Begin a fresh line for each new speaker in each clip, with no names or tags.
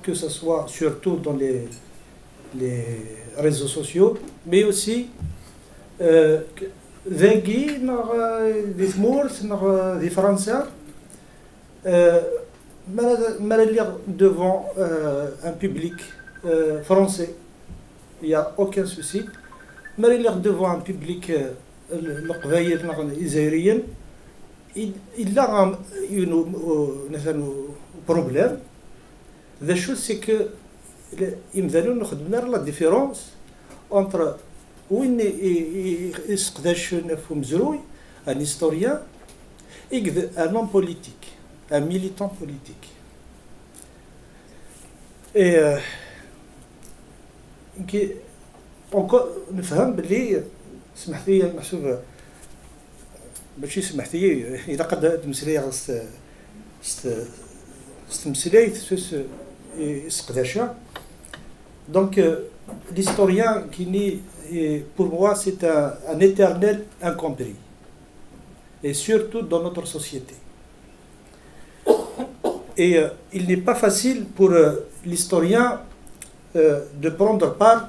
que ce soit surtout dans les, les réseaux sociaux, mais aussi ذاكي نغ دي ثمورت نغ دي فرنسا مالا devant un public français il n'y a aucun souci مالا devant un public القبايل نغ الجزائريين il a مثلا بروبليم ذا شو سي كو يمثلون نخدم لا ديفيرونس اونتر وين يسقداش نفهم مزروي ان هيستوريان يقد ان هوم بوليتيك ان ميليتون بوليتيك اي كي نفهم باللي سمحت لي محسوب ماشي سمحت لي اذا قد تمسلي ست ست ستمسلي سقداشا donc, euh, l'historien qui Kini, euh, pour moi, c'est un, un, éternel incompris. Et surtout dans notre société. Et euh, il n'est pas facile pour l'historien de prendre part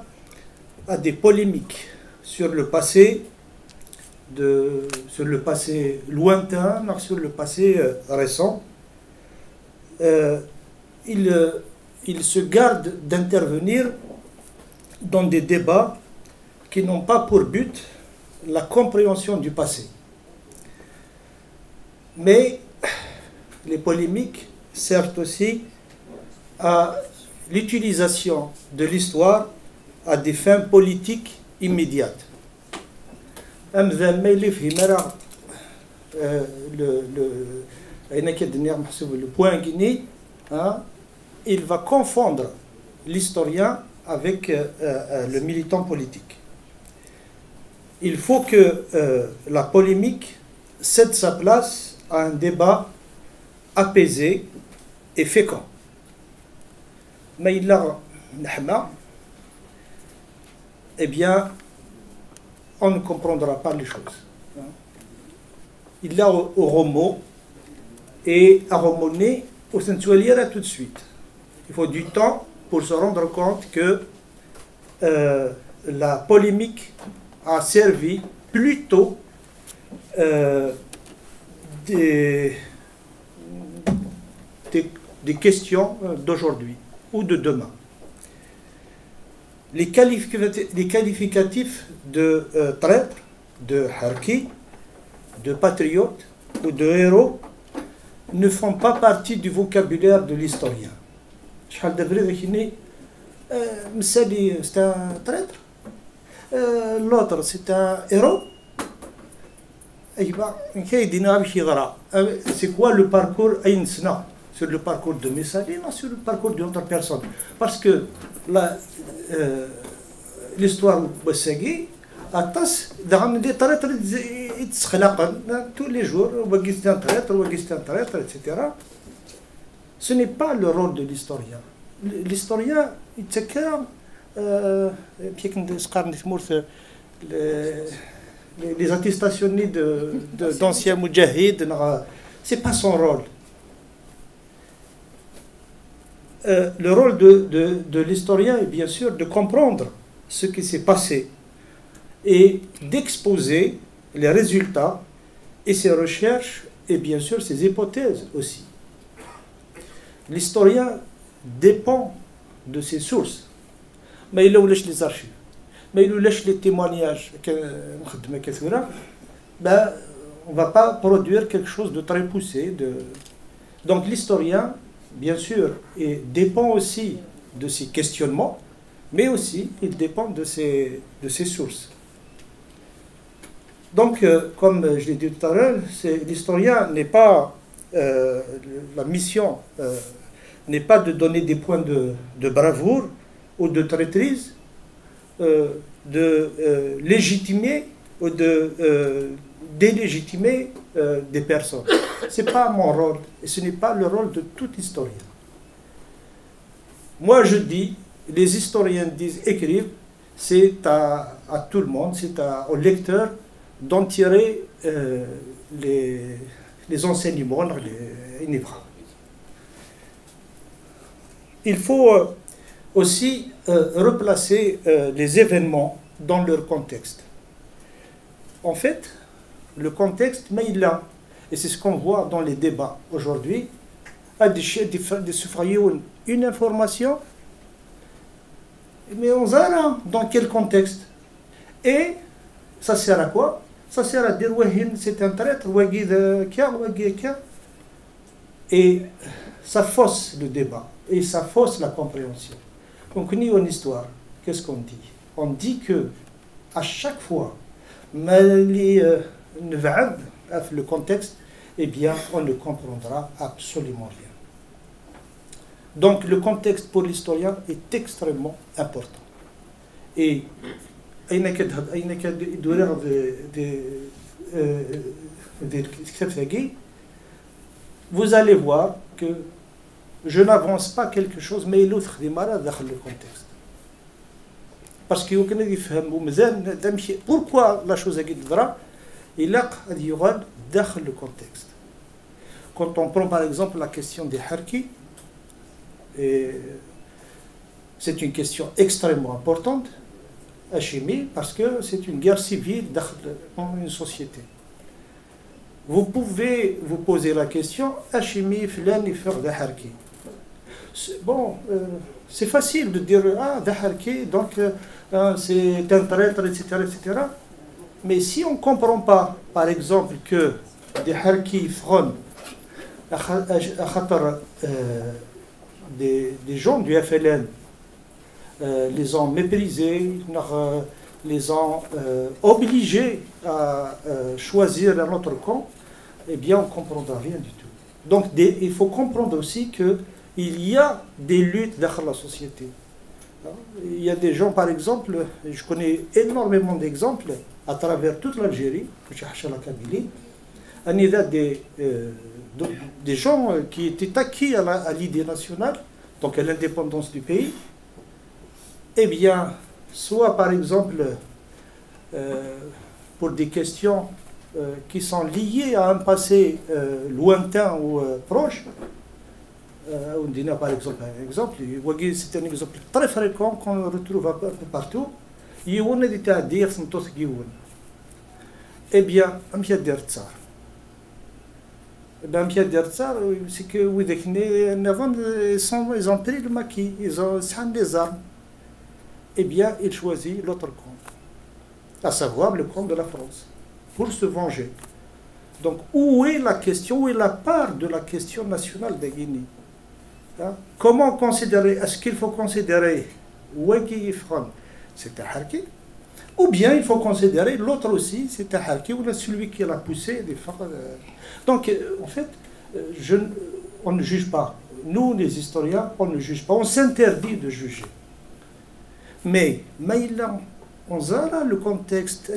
à des polémiques sur le passé, de, sur le passé lointain, sur le passé récent. il il se garde d'intervenir dans des débats qui n'ont pas pour but la compréhension du passé. Mais les polémiques servent aussi à l'utilisation de l'histoire à des fins politiques immédiates. le, point guiné, hein, il va confondre l'historien avec euh, euh, le militant politique il faut que euh, la polémique cède sa place à un débat apaisé et fécond. Mais il a eh bien, on ne comprendra pas les choses. Il a au, romo et à romoner au sensualière tout de suite. Il faut du temps pour se rendre compte que euh, la polémique a servi plutôt euh, des, questions d'aujourd'hui ou de demain. Les, qualificatifs, les qualificatifs de euh, traître, de harki, de patriote ou de héros ne font pas partie du vocabulaire de l'historien. C'est un traître l'autre c'est un héros c'est quoi le parcours sur le parcours de Messali sur le parcours d'une autre personne parce que l'histoire de Bessagui atas dans des traîtres tous les jours. C'est un traître c'est un traître etc ce n'est pas le rôle de l'historien l'historien il les attestations d'anciens moudjahids, ce n'est pas son rôle. Euh, le rôle de, de, de l'historien est bien sûr de comprendre ce qui s'est passé et d'exposer les résultats et ses recherches et bien sûr ses hypothèses aussi l'historien dépend de ses sources. Mais il a les archives. Mais il a les témoignages. Euh, ben, on ne va pas produire quelque chose de très poussé. Donc l'historien, bien sûr, et dépend aussi de ses questionnements, mais aussi il dépend de ses, de ses sources. Donc, euh, comme je l'ai dit tout à l'heure, l'historien n'est pas euh, la mission euh, n'est pas de donner des points de, bravoure ou de traîtrise, euh, de légitimer ou de délégitimer des personnes. Ce n'est pas mon rôle et ce n'est pas le rôle de tout historien. Moi je dis, les historiens disent, écrivent, c'est à, à, tout le monde, c'est au lecteur d'en tirer les, les enseignements, les, il faut euh, aussi euh, replacer euh, les événements dans leur contexte. En fait, le contexte, mais il a, et c'est ce qu'on voit dans les débats aujourd'hui, à des une information, mais on sait dans quel contexte. Et ça sert à quoi? Ça sert à dire, c'est un traître, et ça fausse le débat, et ça fausse la compréhension. Donc, ni en histoire, qu'est-ce qu'on dit? On dit que à chaque fois, euh, le contexte, eh bien, on ne comprendra absolument rien. Donc, le contexte pour l'historien est extrêmement important. Et vous allez voir que je n'avance pas quelque chose mais l'autre démarre dans le contexte parce que يمكن يفهم ومازال تمشي pourquoi la chose est تضرا يلاق هذه يغال داخل le contexte quand on prend par exemple la question des harkis c'est une question extrêmement importante à Chimie parce que c'est une guerre civile dans une société vous pouvez vous poser la question Hachimi, Filan, faire Daharki. Bon, euh, c'est facile de dire Ah, Daharki, donc euh, hein, c'est un traître, etc., etc. Mais si on ne comprend pas, par exemple, que des Harki frônent euh, des, des gens du FLN les ont méprisés, les ont euh, obligés à euh, choisir un autre camp, eh bien, on ne comprendra rien du tout. Donc, il faut comprendre aussi qu'il y a des luttes dans la société. Il y a des gens, par exemple, je connais énormément d'exemples à travers toute l'Algérie, il y a des, euh, des gens qui étaient acquis à l'idée nationale, donc à l'indépendance du pays, eh bien, soit par exemple euh, pour des questions euh, qui sont liées à un passé euh, lointain ou proche. on dit par exemple un exemple, c'est un exemple très fréquent qu'on retrouve un peu partout. Des dire Eh bien, un pied de tsar. Ben, pied de tsar, c'est que ils ont pris le maquis, ils ont des armes eh bien, il choisit l'autre camp, à savoir le camp de la France, pour se venger. Donc, où est la question, où est la part de la question nationale de Guinée hein? Comment considérer, est-ce qu'il faut considérer Wagi Ifran, c'est un harki Ou bien il faut considérer l'autre aussi, c'est un harki, ou celui qui l'a poussé des. Donc, euh, en fait, euh, on ne juge pas. Nous, les historiens, on ne juge pas. On s'interdit de juger. Mais, maïla, on zara le contexte,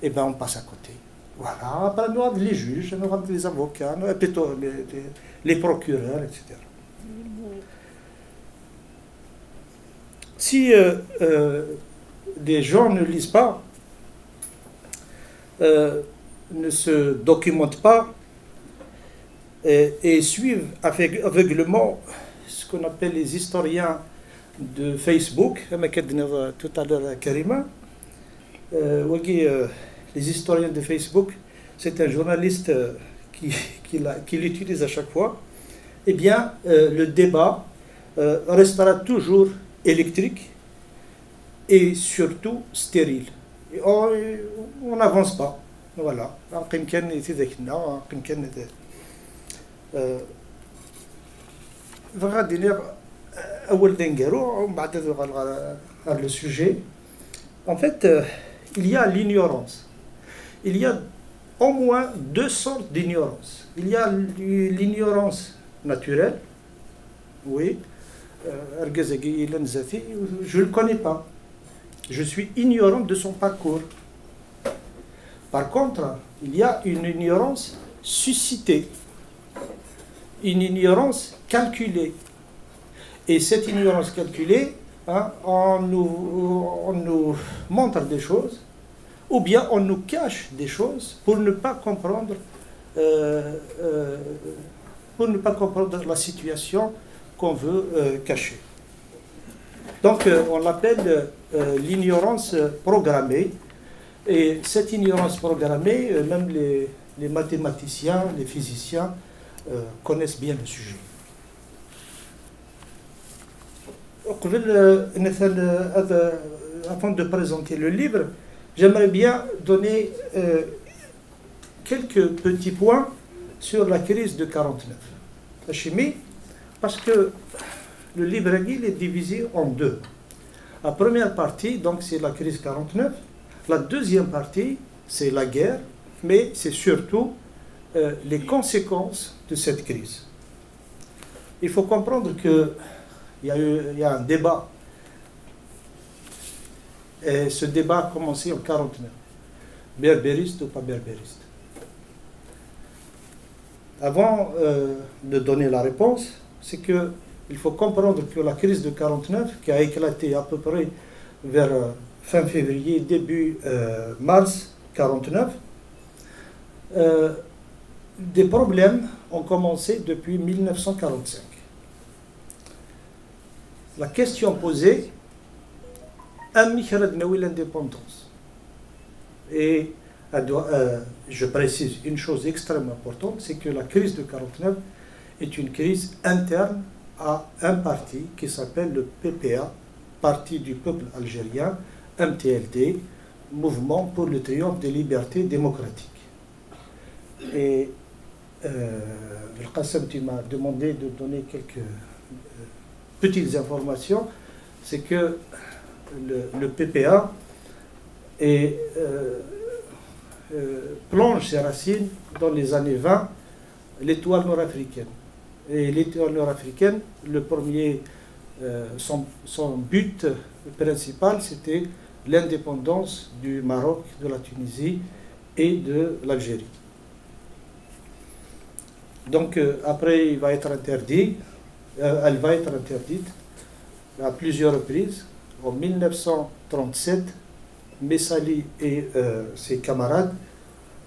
et ben on passe à côté. Voilà, ben, nous avons les juges, nous avons les avocats, les, procureurs, etc. Si euh, euh, des gens ne lisent pas, euh, ne se documentent pas et, et suivent aveuglement ce qu'on appelle les historiens de Facebook, tout à l'heure Karima. Euh, euh, les historiens de Facebook, c'est un journaliste euh, qui, qui l'utilise à chaque fois. Eh bien, le débat restera toujours électrique et surtout stérile. on n'avance pas. Voilà. En fait euh, il y a l'ignorance. Il y a au moins deux sortes d'ignorance. Il y a l'ignorance naturelle oui euh, je ne le connais pas. Je suis ignorant de son parcours. Par contre il y a une ignorance suscitée une ignorance calculée et cette ignorance calculée, hein, on, nous, montre des choses, ou bien on nous cache des choses pour ne pas comprendre, euh, euh, pour ne pas comprendre la situation qu'on veut cacher. Donc on l'appelle l'ignorance programmée. Et cette ignorance programmée, même les mathématiciens, les physiciens connaissent bien le sujet. Avant de présenter le livre, j'aimerais bien donner quelques petits points sur la crise de 49. La chimie, parce que le livre est divisé en deux. La première partie, donc, c'est la crise 49. La deuxième partie, c'est la guerre, mais c'est surtout euh, les conséquences de cette crise. Il faut comprendre qu'il y, a a un débat. Et ce débat a commencé en 49. Berbériste ou pas berbériste? Avant euh, de donner la réponse, c'est qu'il faut comprendre que la crise de 49, qui a éclaté à peu près vers euh, fin février, début euh, mars 49, des problèmes ont commencé depuis 1945. La question posée, un l'indépendance. Et euh, je précise une chose extrêmement importante, c'est que la crise de 49 est une crise interne à un parti qui s'appelle le PPA, Parti du peuple algérien, MTLD, Mouvement pour le triomphe des libertés démocratiques. Et euh, tu m'as demandé de donner quelques petites informations. C'est que le, PPA. Euh, euh, plonge ses racines dans les années 20, l'étoile nord-africaine. Et l'étoile nord-africaine, le premier, euh, son, but principal, c'était l'indépendance du Maroc, de la Tunisie et de l'Algérie. Donc après, il va être interdit, elle va être interdite à plusieurs reprises. En 1937, Messali et euh, ses camarades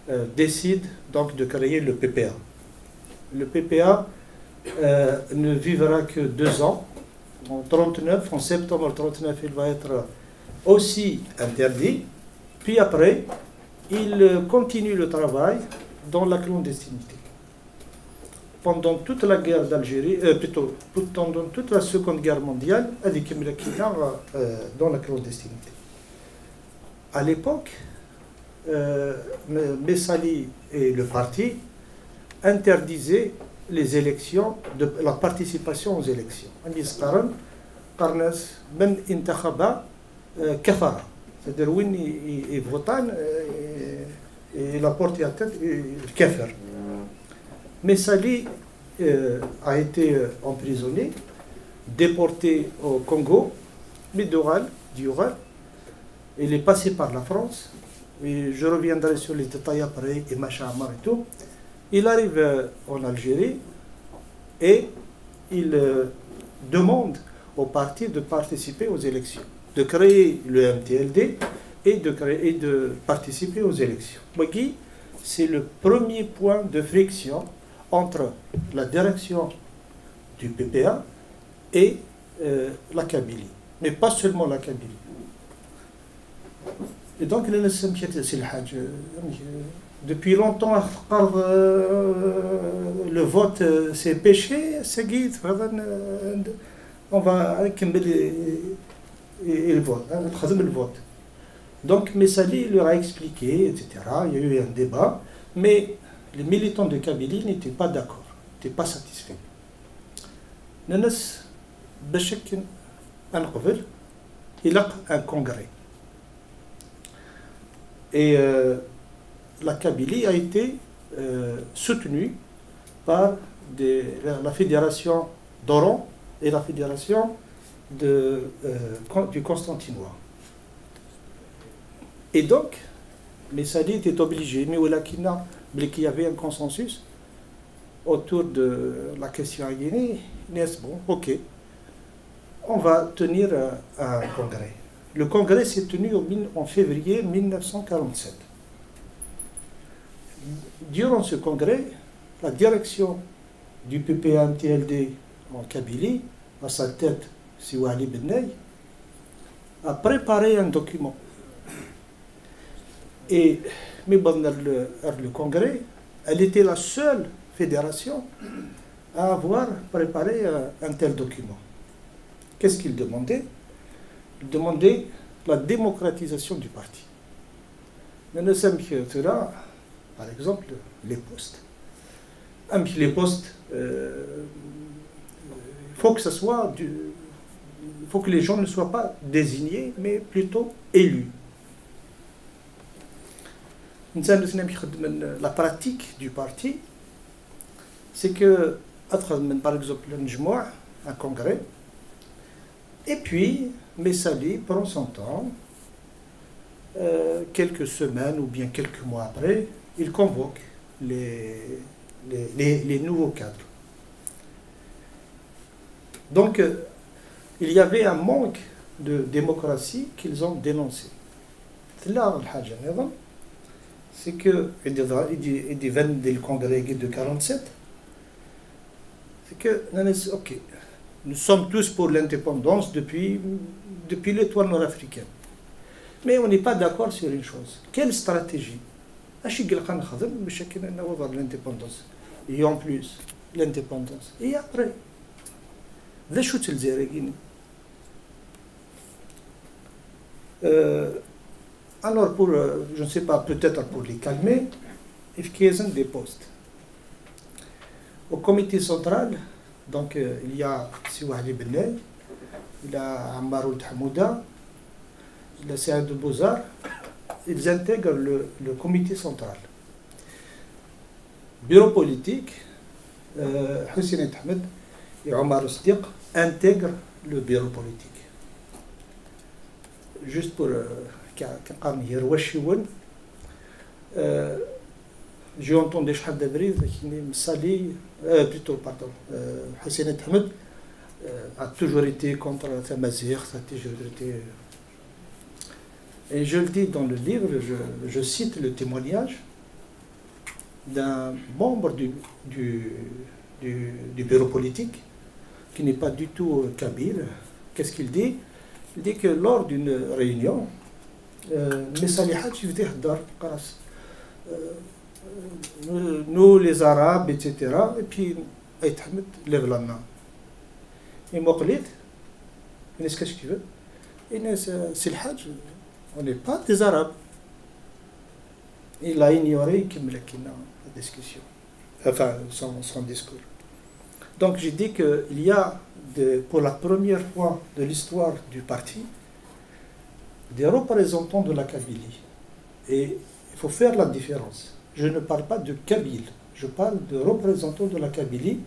euh, décident donc de créer le PPA. Le PPA euh, ne vivra que deux ans. En 39, en septembre 39, il va être aussi interdit. Puis après, il continue le travail dans la clandestinité. Pendant toute la guerre d'Algérie, plutôt pendant toute la Seconde Guerre mondiale, elle est dans la clandestinité à l'époque, euh, Messali et le parti interdisaient les élections, de, la participation aux élections. Ben euh, c'est-à-dire où ils votent et la porte à tête kafir. Messali euh, a été euh, emprisonné, déporté au Congo, Midoral, Dural, il est passé par la France, je reviendrai sur les détails après, et machin, et tout. Il arrive euh, en Algérie et il euh, demande au parti de participer aux élections, de créer le MTLD et de, participer aux élections. Guy, c'est le premier point de friction entre la direction du PPA et euh, la Kabylie. Mais pas seulement la Kabylie. Et donc, depuis longtemps, euh, le vote euh, c'est péché, c'est guide. On va et le vote, hein, le vote. Donc, Messali leur a expliqué, etc. Il y a eu un débat, mais les militants de Kabylie n'étaient pas d'accord, n'étaient pas satisfaits. Il a un congrès. Et euh, la Kabylie a été euh, soutenue par la fédération d'Oran et la fédération euh, du Constantinois. Et donc, Messali était obligé, mais qu'il y avait un consensus autour de la question à Guinée, bon, ok, on va tenir un congrès. Le congrès s'est tenu en février 1947. Durant ce congrès, la direction du PPA-MTLD en Kabylie, à sa tête, Siwali Benay, a préparé un document. Et mais le, le Congrès, elle était la seule fédération à avoir préparé euh, un tel document. Qu'est-ce qu'il demandait? Il demandait la démocratisation du parti. Mais nous sommes par exemple, les postes. Les postes, euh, il faut que ce soit du, il faut que les gens ne soient pas désignés, mais plutôt élus. La pratique du parti, c'est que, par exemple, un congrès, et puis, Messali prend son temps, euh, quelques semaines ou bien quelques mois après, il convoque les, nouveaux cadres. Donc, il y avait un manque de démocratie qu'ils ont dénoncé. C'est que, il dit le congrès de 47, c'est que, ok, nous sommes tous pour l'indépendance depuis, depuis l'étoile nord-africaine. Mais on n'est pas d'accord sur une chose. Quelle stratégie? L'indépendance. Et en plus, l'indépendance. Et après, euh, alors, pour, euh, je ne sais pas, peut-être pour les calmer, il des postes. Au comité central, donc euh, il y a Siwahli Benay, il y a Ammarou Hamouda, il y a Saad Bouzar, ils intègrent le, comité central. Bureau politique, euh, Hussein Ahmed et Omar Sdiq intègrent le bureau politique. Juste pour كقام يروشيون j'ai entendu شحال d'abrid qui Msali, euh, plutôt pardon, euh, Hussein Ahmed euh, a toujours été contre la Tamazir, ça a toujours été et je le dis dans le livre, je, cite le témoignage d'un membre du, du, du, bureau politique qui n'est pas du tout kabyle. Qu'est-ce qu'il dit Il dit que lors d'une réunion, euh, nous les Arabes, etc. Et puis, Ahmed lève la main. Et Mokhlit, qu'est-ce que tu veux C'est le Hajj. On n'est pas des Arabes. Il a ignoré la discussion, enfin son, son discours. Donc j'ai dit qu'il y a, de, pour la première fois de l'histoire du parti, des représentants de la Kabylie. Et il faut faire la différence. Je ne parle pas de Kabyle, je parle de représentants de la Kabylie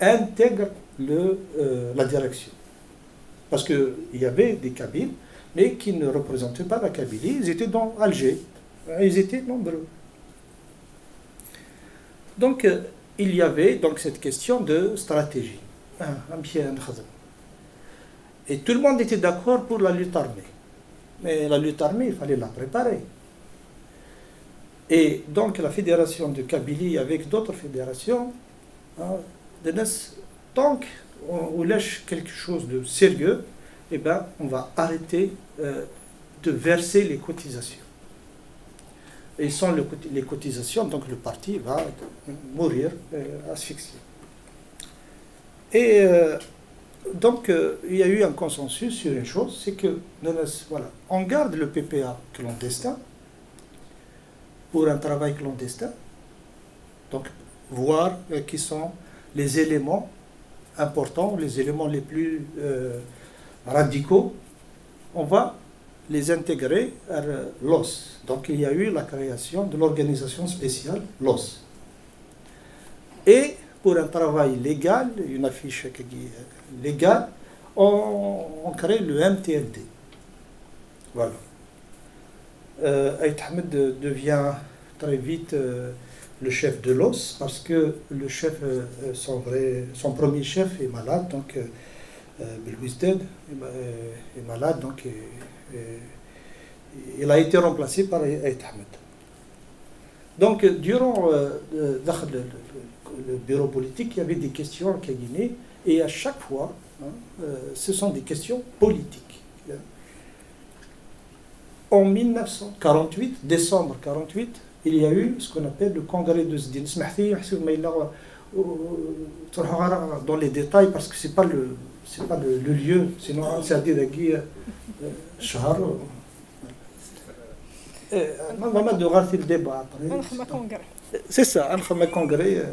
intègrent le, euh, la direction. Parce qu'il y avait des Kabyles mais qui ne représentaient pas la Kabylie. Ils étaient dans Alger. Ils étaient nombreux. Donc, euh, il y avait donc cette question de stratégie. Ah, Et tout le monde était d'accord pour la lutte armée. Mais la lutte armée, il fallait la préparer. Et donc la fédération de Kabylie avec d'autres fédérations, hein, tant qu'on lâche quelque chose de sérieux, eh ben, on va arrêter euh, de verser les cotisations. Et sans les cotisations, donc le parti va mourir euh, asphyxié. Et euh, donc, il y a eu un consensus sur une chose, c'est que voilà, on garde le PPA clandestin pour un travail clandestin, donc voir qui sont les éléments importants, les éléments les plus radicaux, on va les intégrer à l'OS. Donc il y a eu la création de l'organisation spéciale l'OS. Et pour un travail légal, une affiche légale, on, crée le MTLD. Voilà. Euh, Ahmed devient très vite euh, le chef de l'OS parce que le chef, euh, son, vrai, son premier chef est malade, donc euh, est malade, donc il a été remplacé par Aït Ahmed. Donc, durant le, bureau politique, il y avait des questions à Guinée Et à chaque fois, hein, euh, ce sont des questions politiques. En 1948, décembre 48, il y a eu ce qu'on appelle le congrès de Zdin. Dans les détails, parce que ce n'est pas, le, pas le, le lieu, sinon c'est à dire شهر ما de في الديبا c'est ça, un congrès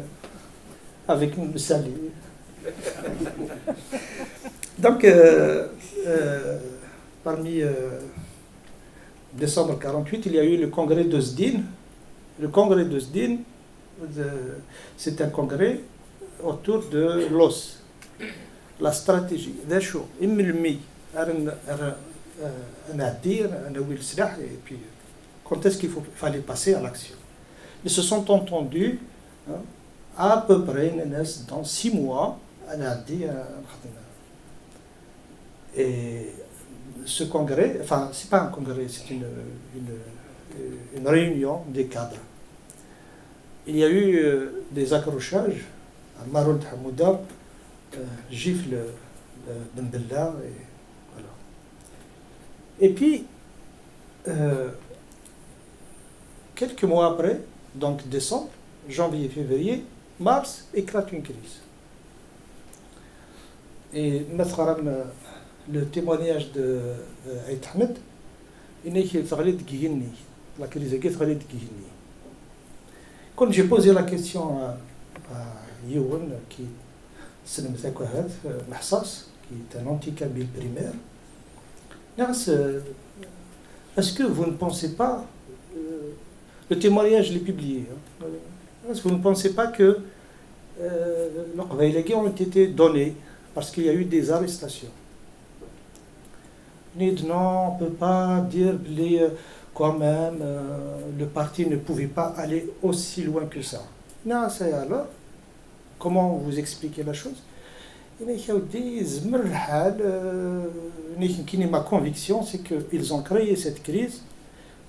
avec une salle. Donc, euh, euh, parmi euh, décembre 48, il y a eu le congrès de. Le congrès de c'est un congrès autour de l'os, la stratégie. et puis quand est-ce qu'il fallait passer à l'action? Ils se sont entendus hein, à peu près dans six mois. Et ce congrès, enfin, c'est pas un congrès, c'est une, réunion des cadres. Il y a eu euh, des accrochages. Maroud Hamouda euh, gifle euh, Ben Bella. Et, voilà. et puis, euh, quelques mois après, donc décembre, janvier, février, mars, éclate une crise. Et le témoignage de Aït Ahmed, il est la crise est Quand j'ai posé la question à, à Youn, qui qui est un anti-kabyle primaire, est-ce que vous ne pensez pas le témoignage, je l'ai publié. Hein. Vous ne pensez pas que euh, les ont été donnés parce qu'il y a eu des arrestations Non, on ne peut pas dire les, quand même, euh, le parti ne pouvait pas aller aussi loin que ça. Non, c'est alors. Comment vous expliquez la chose? Ma conviction, c'est qu'ils ont créé cette crise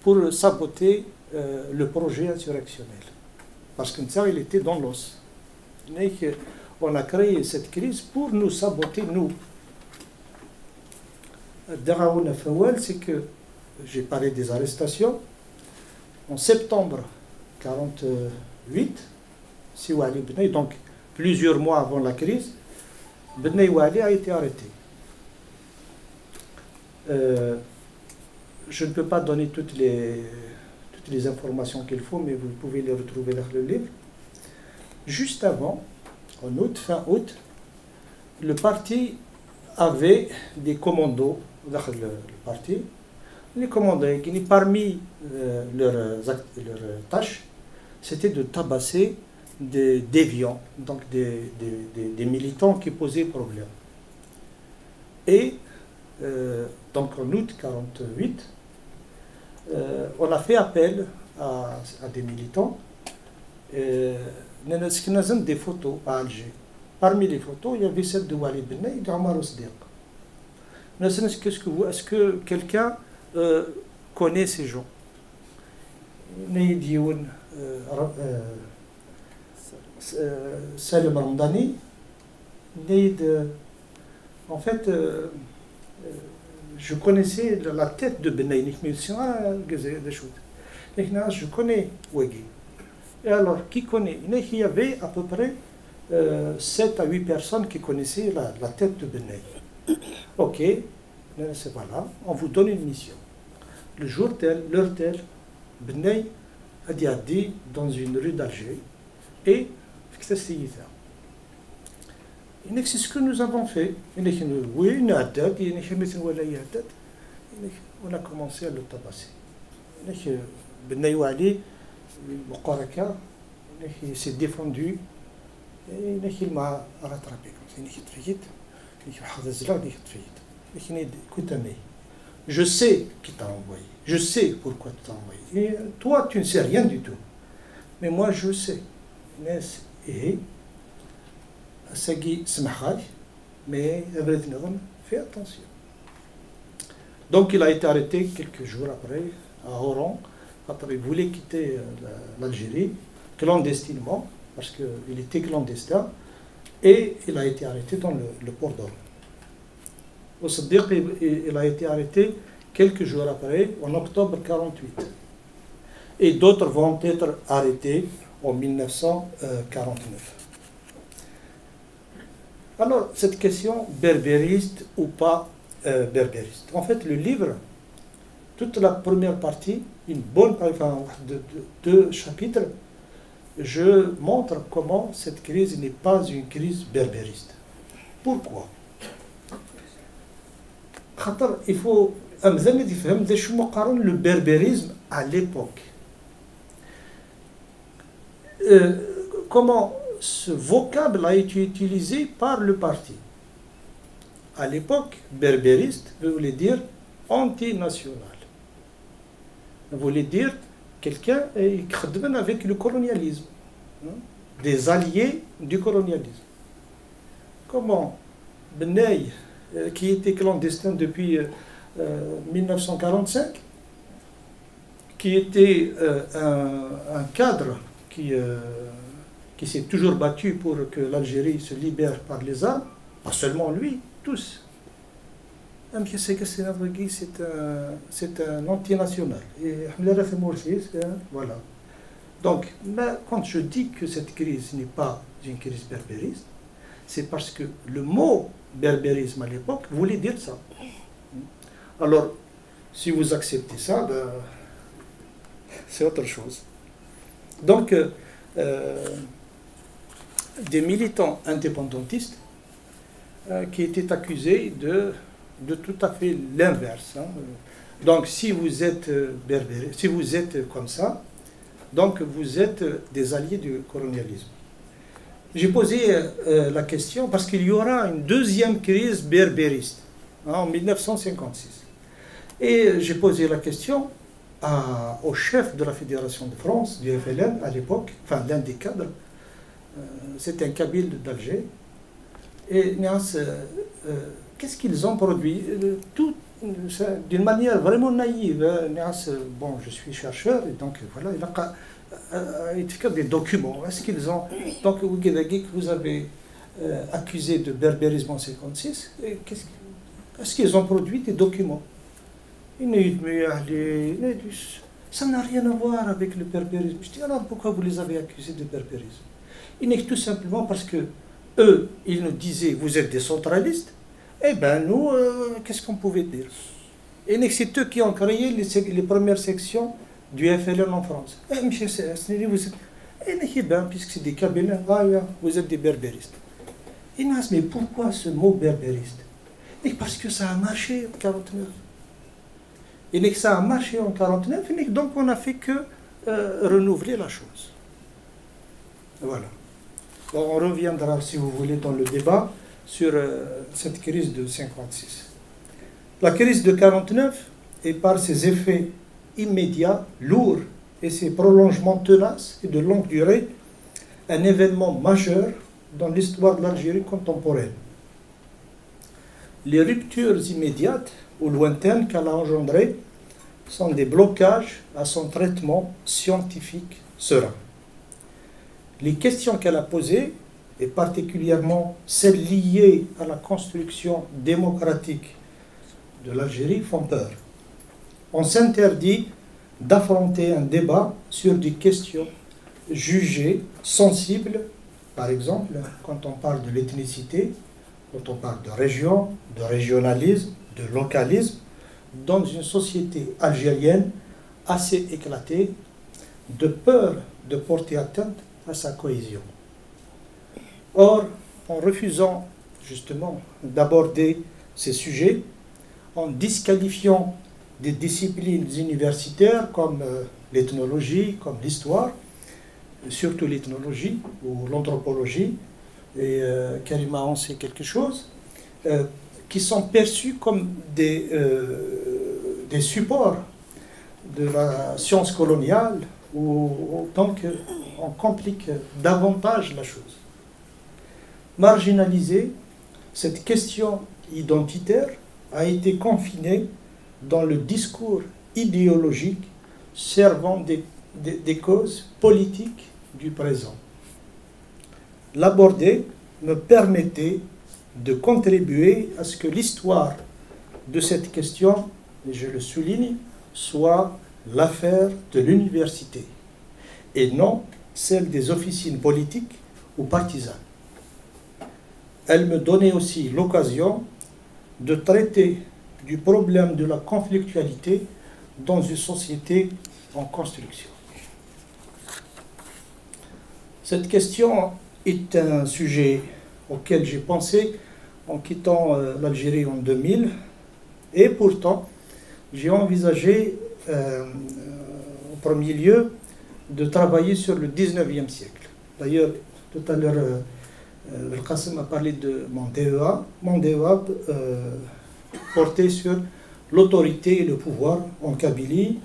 pour saboter euh, le projet insurrectionnel. Parce que ça, il était dans l'os. On a créé cette crise pour nous saboter, nous. Daraouna Fawal, c'est que j'ai parlé des arrestations. En septembre 48, Siwali Bnei, donc plusieurs mois avant la crise, Bnei Wali a été arrêté. Euh, je ne peux pas donner toutes les les informations qu'il faut, mais vous pouvez les retrouver dans le livre. Juste avant, en août, fin août, le parti avait des commandos dans le, parti. Les commandos, parmi euh, leurs, tâches, c'était de tabasser des déviants, donc des, des, des, militants qui posaient problème. Et euh, donc en août 48, euh, on a fait appel à, des militants. Euh, des photos à Alger. Parmi les photos, il y avait celle de Walid Ben et d'Omar Osdiq. Est-ce que, est que quelqu'un euh, connaît ces gens? Salim Ramdani, en fait, je connaissais la tête de Ben mais je connais Wegi. Et alors, qui connaît? Il y avait à peu près euh, 7 à 8 personnes qui connaissaient la, tête de Ben Ok, c'est voilà, on vous donne une mission. Le jour tel, l'heure telle, Ben a dit dans une rue d'Alger, et c'est ça. C'est ce que nous avons fait. Oui, on a commencé à le tabasser. Ben Ali, il s'est défendu et il m'a rattrapé. Je sais qui t'a envoyé. Je sais pourquoi tu t'as envoyé. Et toi, tu ne sais rien du tout. Mais moi, je sais. Et mais fais attention. Donc il a été arrêté quelques jours après à Oran. Il voulait quitter euh, l'Algérie clandestinement parce qu'il était clandestin. et il a été arrêté dans le, port d'Or. Au Siddiq, il a été arrêté quelques jours après, en octobre 48. Et d'autres vont être arrêtés en 1949. Alors, cette question berbériste ou pas euh, berbériste. En fait, le livre, toute la première partie, une bonne enfin, de deux chapitres, je montre comment cette crise n'est pas une crise berbériste. Pourquoi? Il faut le berbérisme à l'époque euh, comment ce vocable a été utilisé par le parti. À l'époque, berbériste voulait dire antinational. Voulait dire quelqu'un qui avec le colonialisme, hein, des alliés du colonialisme. Comment Benay, euh, qui était clandestin depuis 1945, euh, qui était un cadre qui, euh, qui s'est toujours battu pour que l'Algérie se libère par les armes, pas seulement lui, tous. C'est un, c'est un antinational. Et voilà. Donc, quand je dis que cette crise n'est pas une crise berbériste, c'est parce que le mot berbérisme à l'époque voulait dire ça. Alors, si vous acceptez ça, ben, c'est autre chose. Donc, euh, des militants indépendantistes euh, qui étaient accusés de, de tout à fait l'inverse. Hein. Donc, si vous êtes berbéré, si vous êtes comme ça, donc vous êtes des alliés du colonialisme. J'ai posé la question parce qu'il y aura une deuxième crise berbériste hein, en 1956. Et j'ai posé la question au chef de la Fédération de France, du FLN à l'époque, enfin l'un des cadres, euh, c'était un Kabyle d'Alger. Et Nias, euh, euh, qu'est-ce qu'ils ont produit? Tout d'une manière vraiment naïve. Nias, bon, je suis chercheur, et donc voilà, il a écrit des documents. Est-ce qu'ils ont. Donc, vous avez accusé de berbérisme en 56, est-ce qu'ils ont produit des documents? Ça n'a rien à voir avec le berbérisme. Je dis alors pourquoi vous les avez accusés de berbérisme? Il n'est tout simplement parce que eux, ils nous disaient vous êtes des centralistes. Eh bien nous, euh, qu'est-ce qu'on pouvait dire? Et c'est eux qui ont créé les, premières sections du FLN en France. Eh monsieur vous êtes. Eh bien, puisque c'est des cabinets, ah, vous êtes des berbéristes. Et mais pourquoi ce mot berbériste? Parce que ça a marché en 49. Et que ça a marché en 49, et donc on n'a fait que euh, renouveler la chose. Voilà. On reviendra, si vous voulez, dans le débat sur euh, cette crise de 56. La crise de 49 est par ses effets immédiats, lourds et ses prolongements tenaces et de longue durée, un événement majeur dans l'histoire de l'Algérie contemporaine. Les ruptures immédiates ou lointaines qu'elle a engendrées sont des blocages à son traitement scientifique serein. Les questions qu'elle a posées, et particulièrement celles liées à la construction démocratique de l'Algérie, font peur. On s'interdit d'affronter un débat sur des questions jugées sensibles, par exemple, quand on parle de l'ethnicité, quand on parle de région, de régionalisme, de localisme, dans une société algérienne assez éclatée, de peur de porter atteinte à sa cohésion. Or, en refusant justement d'aborder ces sujets, en disqualifiant des disciplines universitaires comme euh, l'ethnologie, comme l'histoire, surtout l'ethnologie ou l'anthropologie, et euh, Karima en sait quelque chose, euh, qui sont perçus comme des, euh, des supports de la science coloniale, ou donc on complique davantage la chose. Marginaliser cette question identitaire a été confinée dans le discours idéologique servant des, des causes politiques du présent. L'aborder me permettait de contribuer à ce que l'histoire de cette question, et je le souligne, soit l'affaire de l'université et non celle des officines politiques ou partisanes. Elle me donnait aussi l'occasion de traiter du problème de la conflictualité dans une société en construction. Cette question est un sujet auquel j'ai pensé en quittant euh, l'Algérie en 2000 et pourtant j'ai envisagé euh, en premier lieu de travailler sur le 19e siècle. D'ailleurs, tout à l'heure, euh, euh Qassim a parlé de mon DEA. Mon DEA portait sur l'autorité et le pouvoir en Kabylie,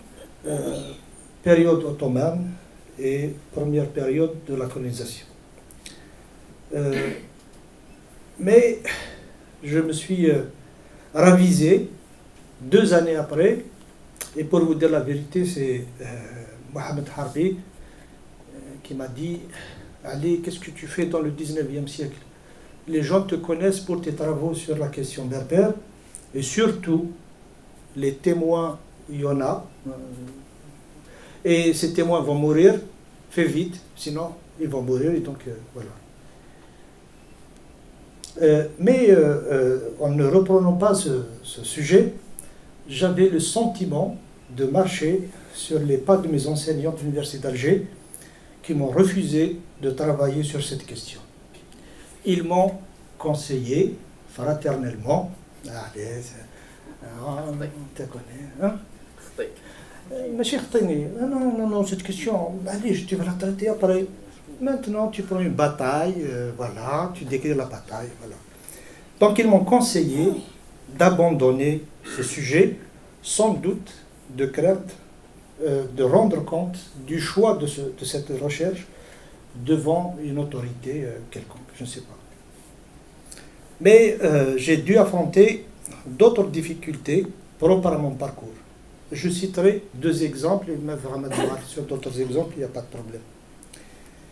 période ottomane et première période de la colonisation. mais je me suis ravisé deux années après et pour vous dire la vérité, c'est euh, Mohamed Harbi euh, qui m'a dit Ali, qu'est-ce que tu fais dans le 19e siècle? Les gens te connaissent pour tes travaux sur la question berbère, et surtout, les témoins, il y en a, euh, et ces témoins vont mourir, fais vite, sinon ils vont mourir, et donc voilà. mais en ne reprenant pas ce sujet, j'avais le sentiment de marcher sur les pas de mes enseignants de l'Université d'Alger qui m'ont refusé de travailler sur cette question. Ils m'ont conseillé fraternellement, ah, tu connais, hein? non, non, non, cette question, allez, tu vas la traiter après. Maintenant, tu prends une bataille, euh, voilà, tu décris la bataille, voilà. Donc, ils m'ont conseillé d'abandonner ce sujet, sans doute de crainte euh, de rendre compte du choix de, cette recherche devant une autorité euh, quelconque, je ne sais pas. Mais euh, j'ai dû affronter d'autres difficultés propres à mon parcours. Je citerai deux exemples, et même sur d'autres exemples, il n'y a pas de problème.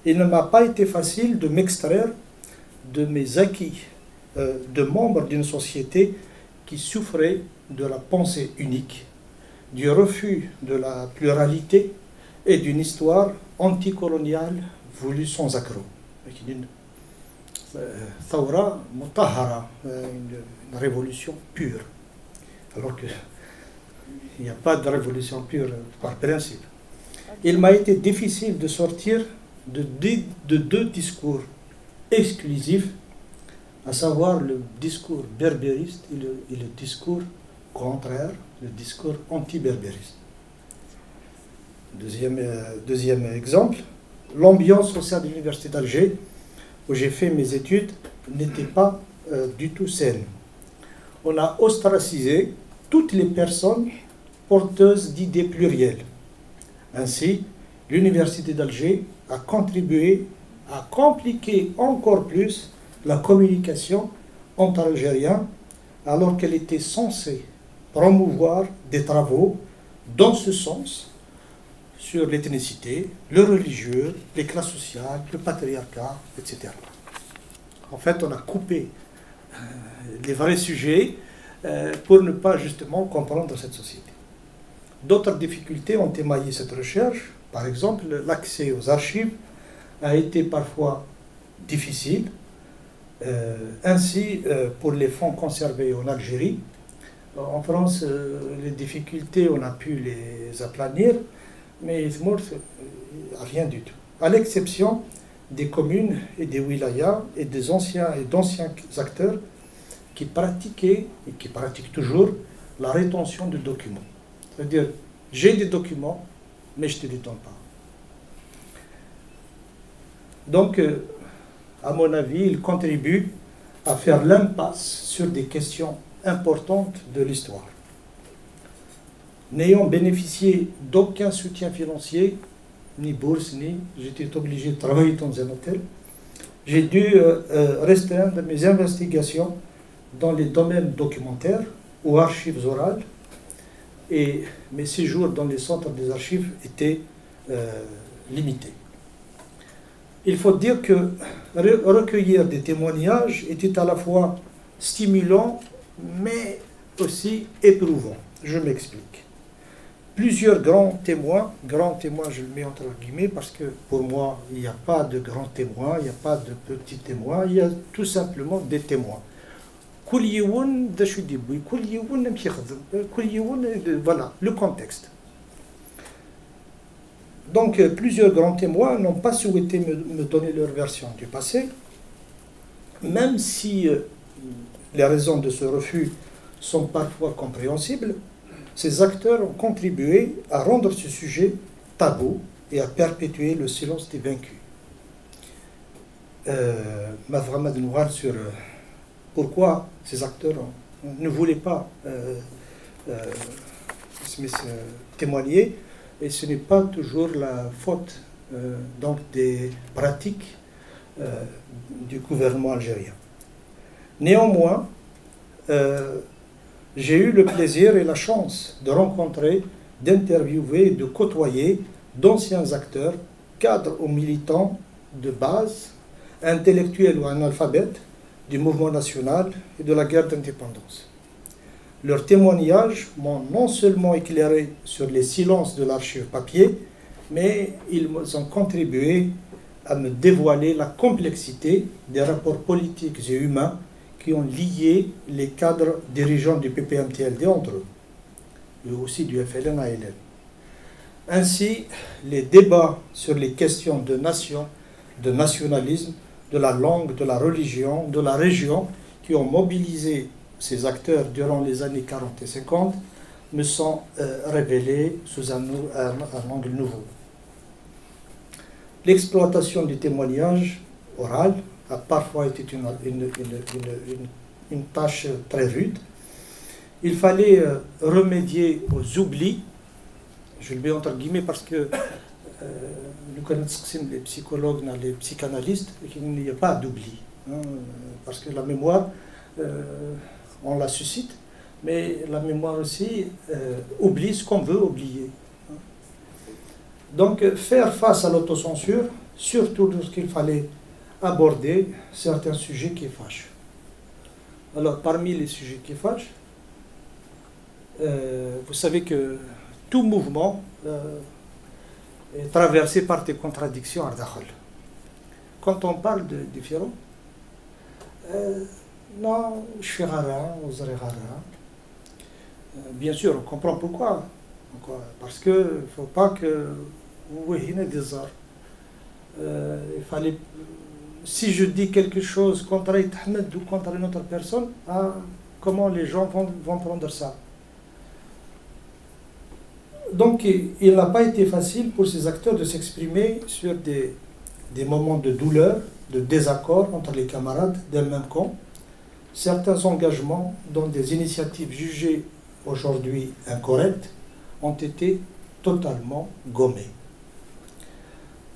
Il ne m'a pas été facile de m'extraire de mes acquis de membre d'une société qui souffrait de la pensée unique du refus de la pluralité et d'une histoire anticoloniale voulue sans accroc. Une euh, euh, une révolution pure. Alors qu'il n'y a pas de révolution pure par principe. Il m'a été difficile de sortir de deux, discours exclusifs, à savoir le discours berbériste et le discours contraire le discours anti-berbériste. Deuxième, euh, deuxième exemple, l'ambiance au sein de l'université d'Alger, où j'ai fait mes études, n'était pas euh, du tout saine. On a ostracisé toutes les personnes porteuses d'idées plurielles. Ainsi, l'université d'Alger a contribué à compliquer encore plus la communication entre Algériens alors qu'elle était censée promouvoir des travaux dans ce sens sur l'ethnicité, le religieux, les classes sociales, le patriarcat, etc. En fait, on a coupé euh, les vrais sujets euh, pour ne pas justement comprendre cette société. D'autres difficultés ont émaillé cette recherche. Par exemple, l'accès aux archives a été parfois difficile. Euh, ainsi, pour les fonds conservés en Algérie, en France, euh, les difficultés, on a pu les aplanir, mais euh, rien du tout. À l'exception des communes et des wilayas et des anciens et d'anciens acteurs qui pratiquaient et qui pratiquent toujours la rétention de documents. C'est-à-dire, j'ai des documents, mais je ne te les donne pas. Donc, euh, à mon avis, il contribue à faire l'impasse sur des questions importante de l'histoire. N'ayant bénéficié d'aucun soutien financier, ni bourse, ni j'étais obligé de travailler dans un hôtel, j'ai dû euh, euh, restreindre mes investigations dans les domaines documentaires ou archives orales, et mes séjours dans les centres des archives étaient euh, limités. il faut dire que recueillir des témoignages était à la fois stimulant, mais aussi éprouvant. Je m'explique. Plusieurs grands témoins, grands témoins je le mets entre guillemets parce que pour moi il n'y a pas de grands témoins, il n'y a pas de petits témoins, il y a tout simplement des témoins. Voilà, le contexte. Donc plusieurs grands témoins n'ont pas souhaité me, donner leur version du passé, même si euh, les raisons de ce refus sont parfois compréhensibles, ces acteurs ont contribué à rendre ce sujet tabou et à perpétuer le silence des vaincus. Euh, de sur euh, pourquoi ces acteurs ne voulaient pas euh, euh, témoigner, et ce n'est pas toujours la faute donc des pratiques du gouvernement algérien. Néanmoins, j'ai eu le plaisir et la chance de rencontrer, d'interviewer, de côtoyer d'anciens acteurs, cadres ou militants de base, intellectuels ou analphabètes, du mouvement national et de la guerre d'indépendance. Leurs témoignages m'ont non seulement éclairé sur les silences de l'archive papier, mais ils ont contribué à me dévoiler la complexité des rapports politiques et humains qui ont lié les cadres dirigeants du PPMTLD entre eux, et aussi du FLN-ALN. Ainsi, les débats sur les questions de nation, de nationalisme, de la langue, de la religion, de la région, qui ont mobilisé ces acteurs durant les années 40 et 50, me sont euh, révélés sous un, angle nouveau. L'exploitation du témoignage oral a parfois été une, une, tâche très rude. Il fallait euh, remédier aux oublis, je le mets entre guillemets parce que euh, nous connaissons les psychologues, les psychanalystes, qu'il n'y a pas d'oubli. Hein, parce que la mémoire, euh, on la suscite, mais la mémoire aussi oublie ce qu'on veut oublier. Hein. Donc faire face à l'autocensure, surtout lorsqu'il fallait aborder certains sujets qui fâchent. Alors, parmi les sujets qui fâchent, euh, vous savez que tout mouvement euh, est traversé par des contradictions Quand on parle de différents, euh, non, je suis rara, vous rara. Bien sûr, on comprend pourquoi. Parce qu'il ne faut pas que vous voyez des arts. il fallait si je dis quelque chose contre Ahmed ou contre une autre personne, ah, comment les gens vont, vont prendre ça? Donc, il n'a pas été facile pour ces acteurs de s'exprimer sur des, des moments de douleur, de désaccord entre les camarades d'un même camp. Certains engagements, dont des initiatives jugées aujourd'hui incorrectes, ont été totalement gommés.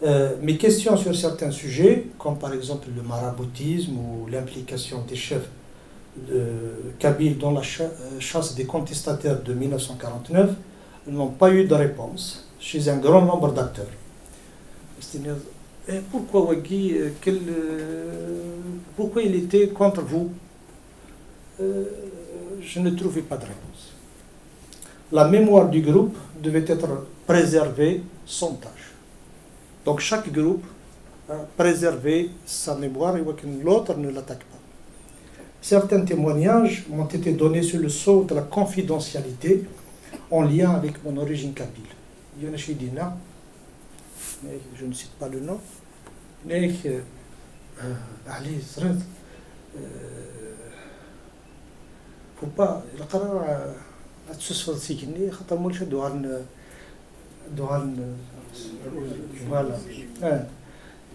Euh, mes questions sur certains sujets, comme par exemple le maraboutisme ou l'implication des chefs de Kabyle dans la euh, chasse des contestataires de 1949, n'ont pas eu de réponse chez un grand nombre d'acteurs. Pourquoi Wagui, euh, pourquoi il était contre vous? Je ne trouvais pas de réponse. La mémoire du groupe devait être préservée sans tâche. Donc chaque groupe a préservé sa mémoire et l'autre ne l'attaque pas. Certains témoignages m'ont été donnés sur le sceau de la confidentialité en lien avec mon origine kabyle. Il y en a mais je ne cite pas le nom, mais Ali Zred, faut pas, القرار تسفر سيكني خاطر مولش دوار دوار voilà. Hein.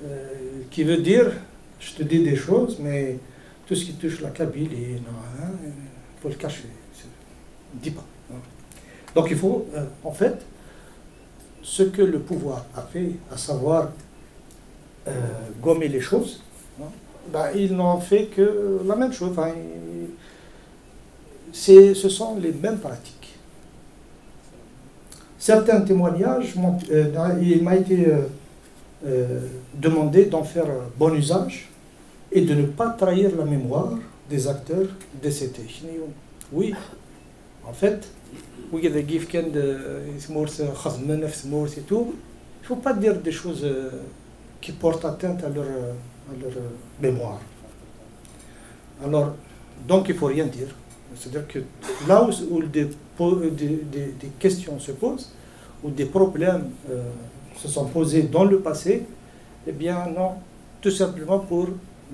Euh, qui veut dire, je te dis des choses, mais tout ce qui touche la Kabylie, il hein, faut le cacher. Ne dis pas. Hein. Donc il faut, euh, en fait, ce que le pouvoir a fait, à savoir euh, gommer les choses, ben, ils n'ont fait que la même chose. Ce sont les mêmes pratiques certains témoignages, euh, il m'a été euh, euh, demander d'en faire bon usage et de ne pas trahir la mémoire des acteurs décédés. Oui, en fait, oui, il tout. Il ne faut pas dire des choses qui portent atteinte à leur, à leur mémoire. Alors, donc il ne faut rien dire. C'est-à-dire que là où, des, questions se posent, ou des problèmes euh, se sont posés dans le passé, eh bien non, tout simplement pour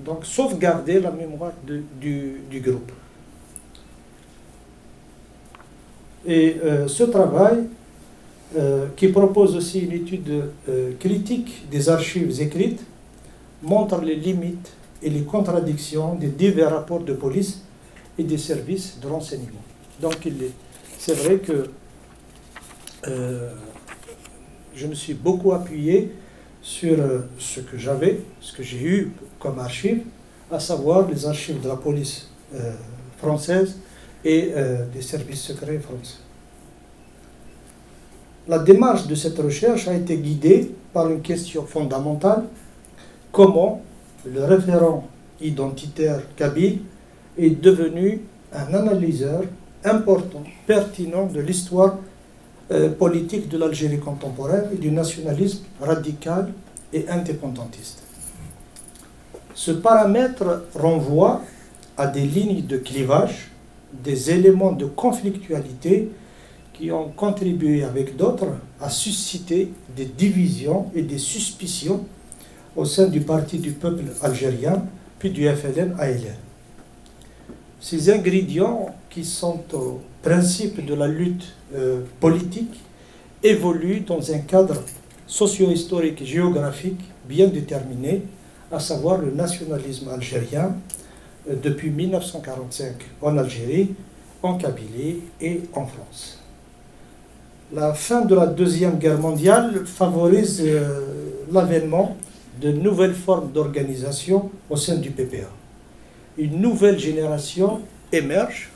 donc, sauvegarder la mémoire du, du, groupe. Et euh, ce travail, euh, qui propose aussi une étude critique des archives écrites, montre les limites et les contradictions des divers rapports de police et des services de renseignement. Donc c'est vrai que euh, je me suis beaucoup appuyé sur euh, ce que j'avais, ce que j'ai eu comme archives, à savoir les archives de la police euh, française et des services secrets français. La démarche de cette recherche a été guidée par une question fondamentale, comment le référent identitaire kabyle est devenu un analyseur important, pertinent de l'histoire euh, politique de l'Algérie contemporaine et du nationalisme radical et indépendantiste. Ce paramètre renvoie à des lignes de clivage, des éléments de conflictualité qui ont contribué avec d'autres à susciter des divisions et des suspicions au sein du Parti du peuple algérien, puis du FLN-ALN. Ces ingrédients qui sont au principe de la lutte euh, politique évoluent dans un cadre socio-historique et géographique bien déterminé, à savoir le nationalisme algérien euh, depuis 1945 en Algérie, en Kabylie et en France. La fin de la Deuxième Guerre mondiale favorise euh, l'avènement de nouvelles formes d'organisation au sein du PPA. Une nouvelle génération émerge,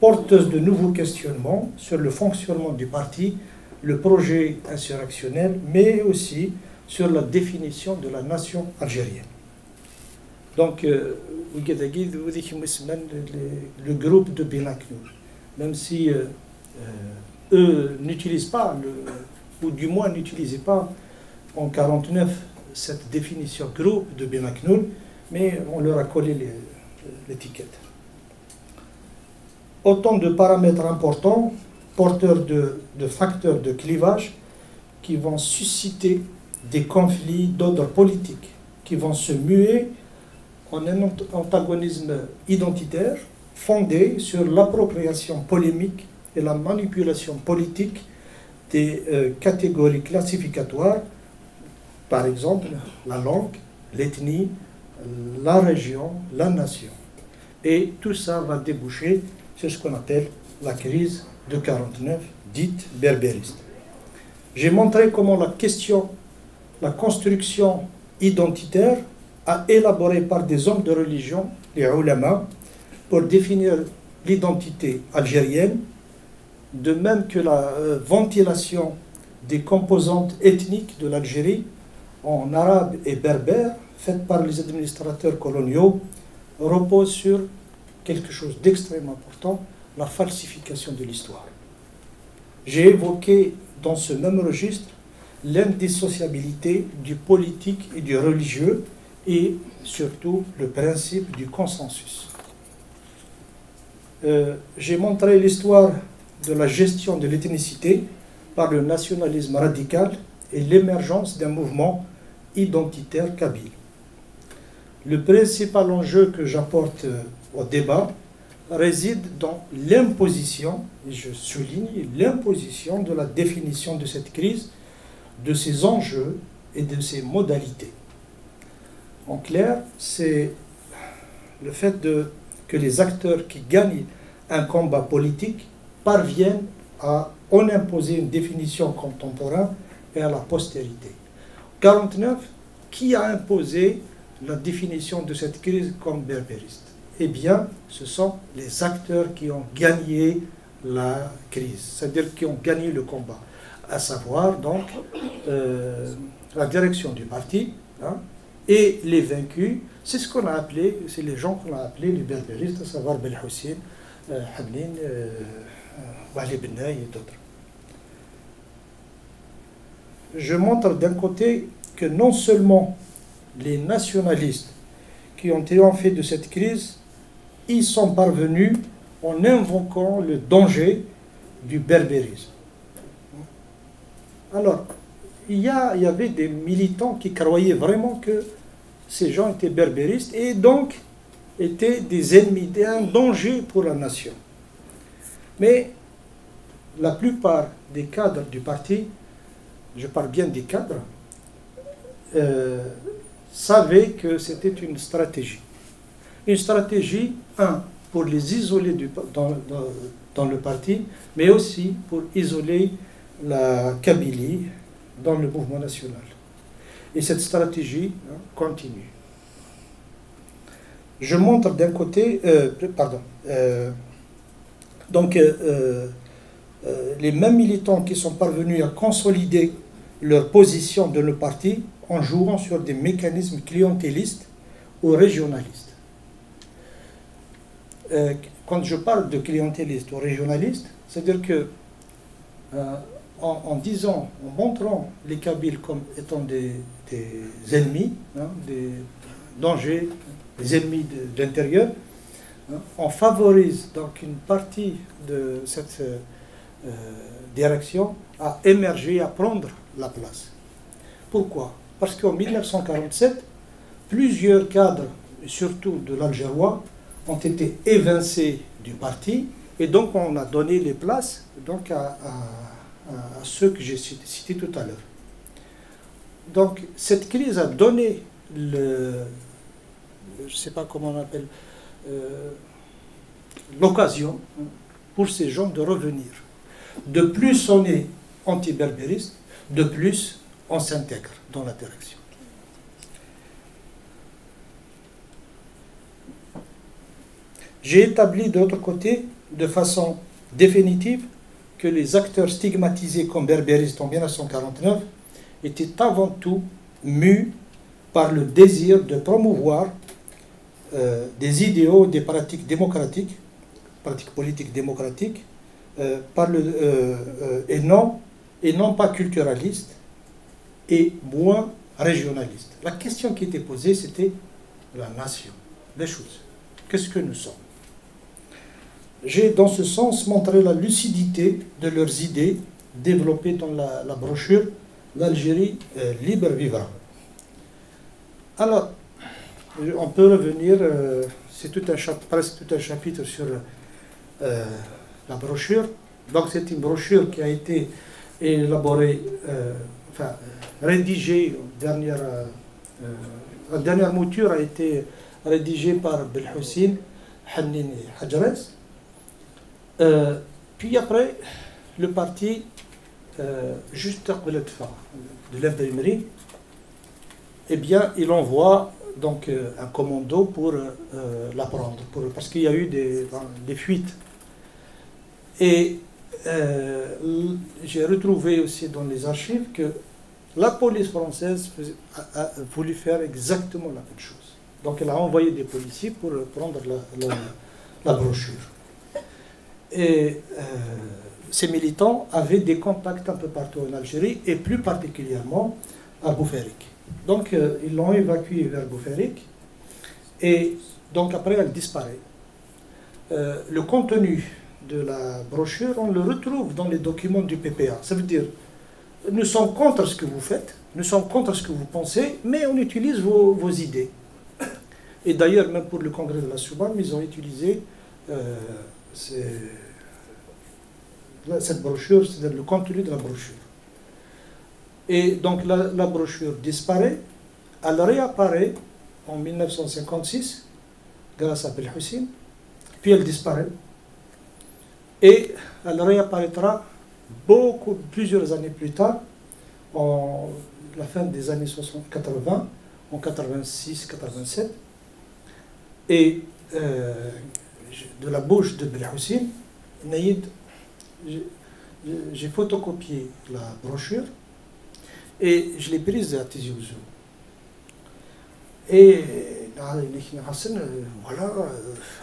porteuse de nouveaux questionnements sur le fonctionnement du parti, le projet insurrectionnel, mais aussi sur la définition de la nation algérienne. Donc, euh, le groupe de Benaknour, même si euh, euh, eux n'utilisent pas, ou du moins n'utilisaient pas en 1949 cette définition groupe de Benaknoul, mais on leur a collé Autant de paramètres importants, porteurs de, facteurs de clivage, qui vont susciter des conflits d'ordre politique, qui vont se muer en un antagonisme identitaire fondé sur l'appropriation polémique et la manipulation politique des euh, catégories classificatoires par exemple, la langue, l'ethnie, la région, la nation. Et tout ça va déboucher sur ce qu'on appelle la crise de 49, dite berbériste. J'ai montré comment la question, la construction identitaire a élaboré par des hommes de religion, les ulama, pour définir l'identité algérienne, de même que la euh, ventilation des composantes ethniques de l'Algérie en arabe et berbère, faite par les administrateurs coloniaux, repose sur quelque chose d'extrêmement important, la falsification de l'histoire. J'ai évoqué dans ce même registre l'indissociabilité du politique et du religieux et surtout le principe du consensus. Euh, j'ai montré l'histoire de la gestion de l'ethnicité par le nationalisme radical et l'émergence d'un mouvement identitaire kabyle. Le principal enjeu que j'apporte euh, au débat réside dans l'imposition, et je souligne l'imposition de la définition de cette crise, de ses enjeux et de ses modalités. En clair, c'est le fait que les acteurs qui gagnent un combat politique parviennent à en imposer une définition contemporaine et à la postérité. 49, qui a imposé la définition de cette crise comme berbériste Eh bien, ce sont les acteurs qui ont gagné la crise, c'est-à-dire qui ont gagné le combat, à savoir donc euh, la direction du parti, hein, et les vaincus, c'est ce qu'on a appelé, c'est les gens qu'on a appelés les berbéristes, à savoir Bel Hussein, euh, Hamlin, euh, Wali et d'autres. Je montre d'un côté que non seulement les nationalistes qui ont triomphé de cette crise, ils sont parvenus en invoquant le danger du berbérisme. Alors, y, il y avait des militants qui croyaient vraiment que ces gens étaient berbéristes et donc étaient des ennemis, un danger pour la nation. Mais la plupart des cadres du parti, je parle bien des cadres, euh, savaient que c'était une stratégie. Une stratégie, un, pour les isoler dans, le parti, mais aussi pour isoler la Kabylie dans le mouvement national. Et cette stratégie hein, continue. Je montre d'un côté, euh, pardon, euh, donc euh, les mêmes militants qui sont parvenus à consolider leur position dans le parti en jouant sur des mécanismes clientélistes ou régionalistes. quand je parle de clientélistes ou régionalistes, c'est-à-dire que en, disant, en montrant les Kabyles comme étant des, ennemis, hein, des dangers, des ennemis de, l'intérieur, hein, on favorise donc une partie de cette euh, direction à émerger, à prendre la place. Pourquoi? Parce qu'en 1947, plusieurs cadres, surtout de l'Algérois, ont été évincés du parti et donc on a donné les places donc à ceux que j'ai cités tout à l'heure. Donc cette crise a donné sais pas comment on appelle, euh, l'occasion pour ces gens de revenir. De plus on est anti-berbériste, de plus on s'intègre dans la direction. J'ai établi de l'autre côté, de façon définitive, que les acteurs stigmatisés comme berbéristes en 1949 étaient avant tout mus par le désir de promouvoir euh, des idéaux, des pratiques démocratiques, pratiques politiques démocratiques, euh, euh, et non pas culturalistes et moins régionalistes. La question qui était posée, c'était la nation, les choses. Qu'est-ce que nous sommes? J'ai dans ce sens montré la lucidité de leurs idées développées dans la, brochure L'Algérie euh, libre vivra. Alors, on peut revenir, euh, c'est tout un presque tout un chapitre sur euh, la brochure. Donc c'est une brochure qui a été élaborée, enfin rédigée, dernière, la dernière mouture a été rédigée par Belhoussine Hannin Hajres. Euh, puis après, le parti, euh, juste après le de l'Infirmerie, eh bien, il envoie donc euh, un commando pour la prendre, parce qu'il y a eu des, des fuites. Et j'ai retrouvé aussi dans les archives que la police française a, voulu faire exactement la même chose. Donc elle a envoyé des policiers pour prendre la brochure. Et euh, ces militants avaient des contacts un peu partout en Algérie et plus particulièrement à Bouferik. Donc euh, ils l'ont évacué vers Bouferik et donc après elle disparaît. Euh, le contenu de la brochure, on le retrouve dans les documents du PPA. Ça veut dire, nous sommes contre ce que vous faites, nous sommes contre ce que vous pensez, mais on utilise vos, idées. Et d'ailleurs, même pour le congrès de la Soubam, ils ont utilisé cette brochure, c'est le contenu de la brochure. Et donc la, brochure disparaît, elle réapparaît en 1956 grâce à Bel Hussein, puis elle disparaît. Et elle réapparaîtra beaucoup, plusieurs années plus tard, en la fin des années 60, 80, en 86, 87. Et euh, de la bouche de Bel Hussein, Naïd, j'ai photocopié la brochure Et je l'ai prise à Tizi Ouzou. Et voilà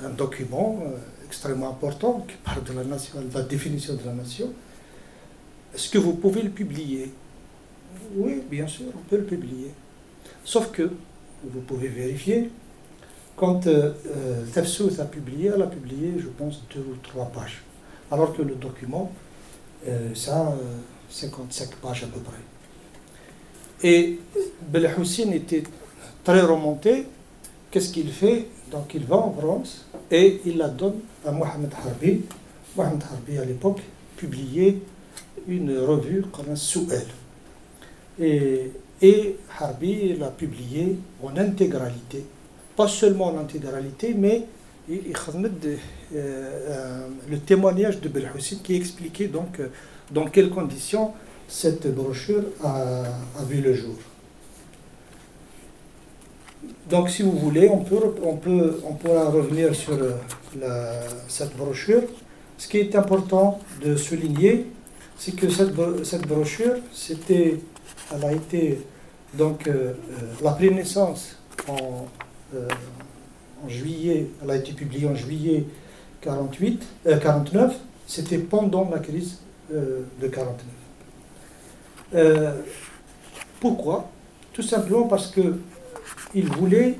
un document extrêmement important qui parle de la nation, de la définition de la nation. Est-ce que vous pouvez le publier? Oui, bien sûr, on peut le publier. Sauf que, vous pouvez vérifier, quand euh, euh a publié, elle a publié, je pense, deux ou trois pages. Alors que le document, euh, ça a 55 euh, pages à peu près. Et Belhoussine était très remonté. Qu'est-ce qu'il fait? Donc il va en France et il la donne à Mohamed Harbi. Mohamed Harbi, à l'époque, publiait une revue comme un Souel. Et, et Harbi l'a publié en intégralité. Pas seulement en intégralité, mais il, euh, euh, le témoignage de Belhoussine qui expliquait donc euh, dans quelles conditions cette brochure a, vu le jour. Donc, si vous voulez, on, peut, on, peut, on pourra revenir sur cette brochure. Ce qui est important de souligner, c'est que cette, cette brochure, c'était, elle a été donc euh, euh, la pleine naissance en, euh, en, juillet, elle a été publiée en juillet 48, 49, c'était pendant la crise de 49. Euh, pourquoi? Tout simplement parce qu'il voulait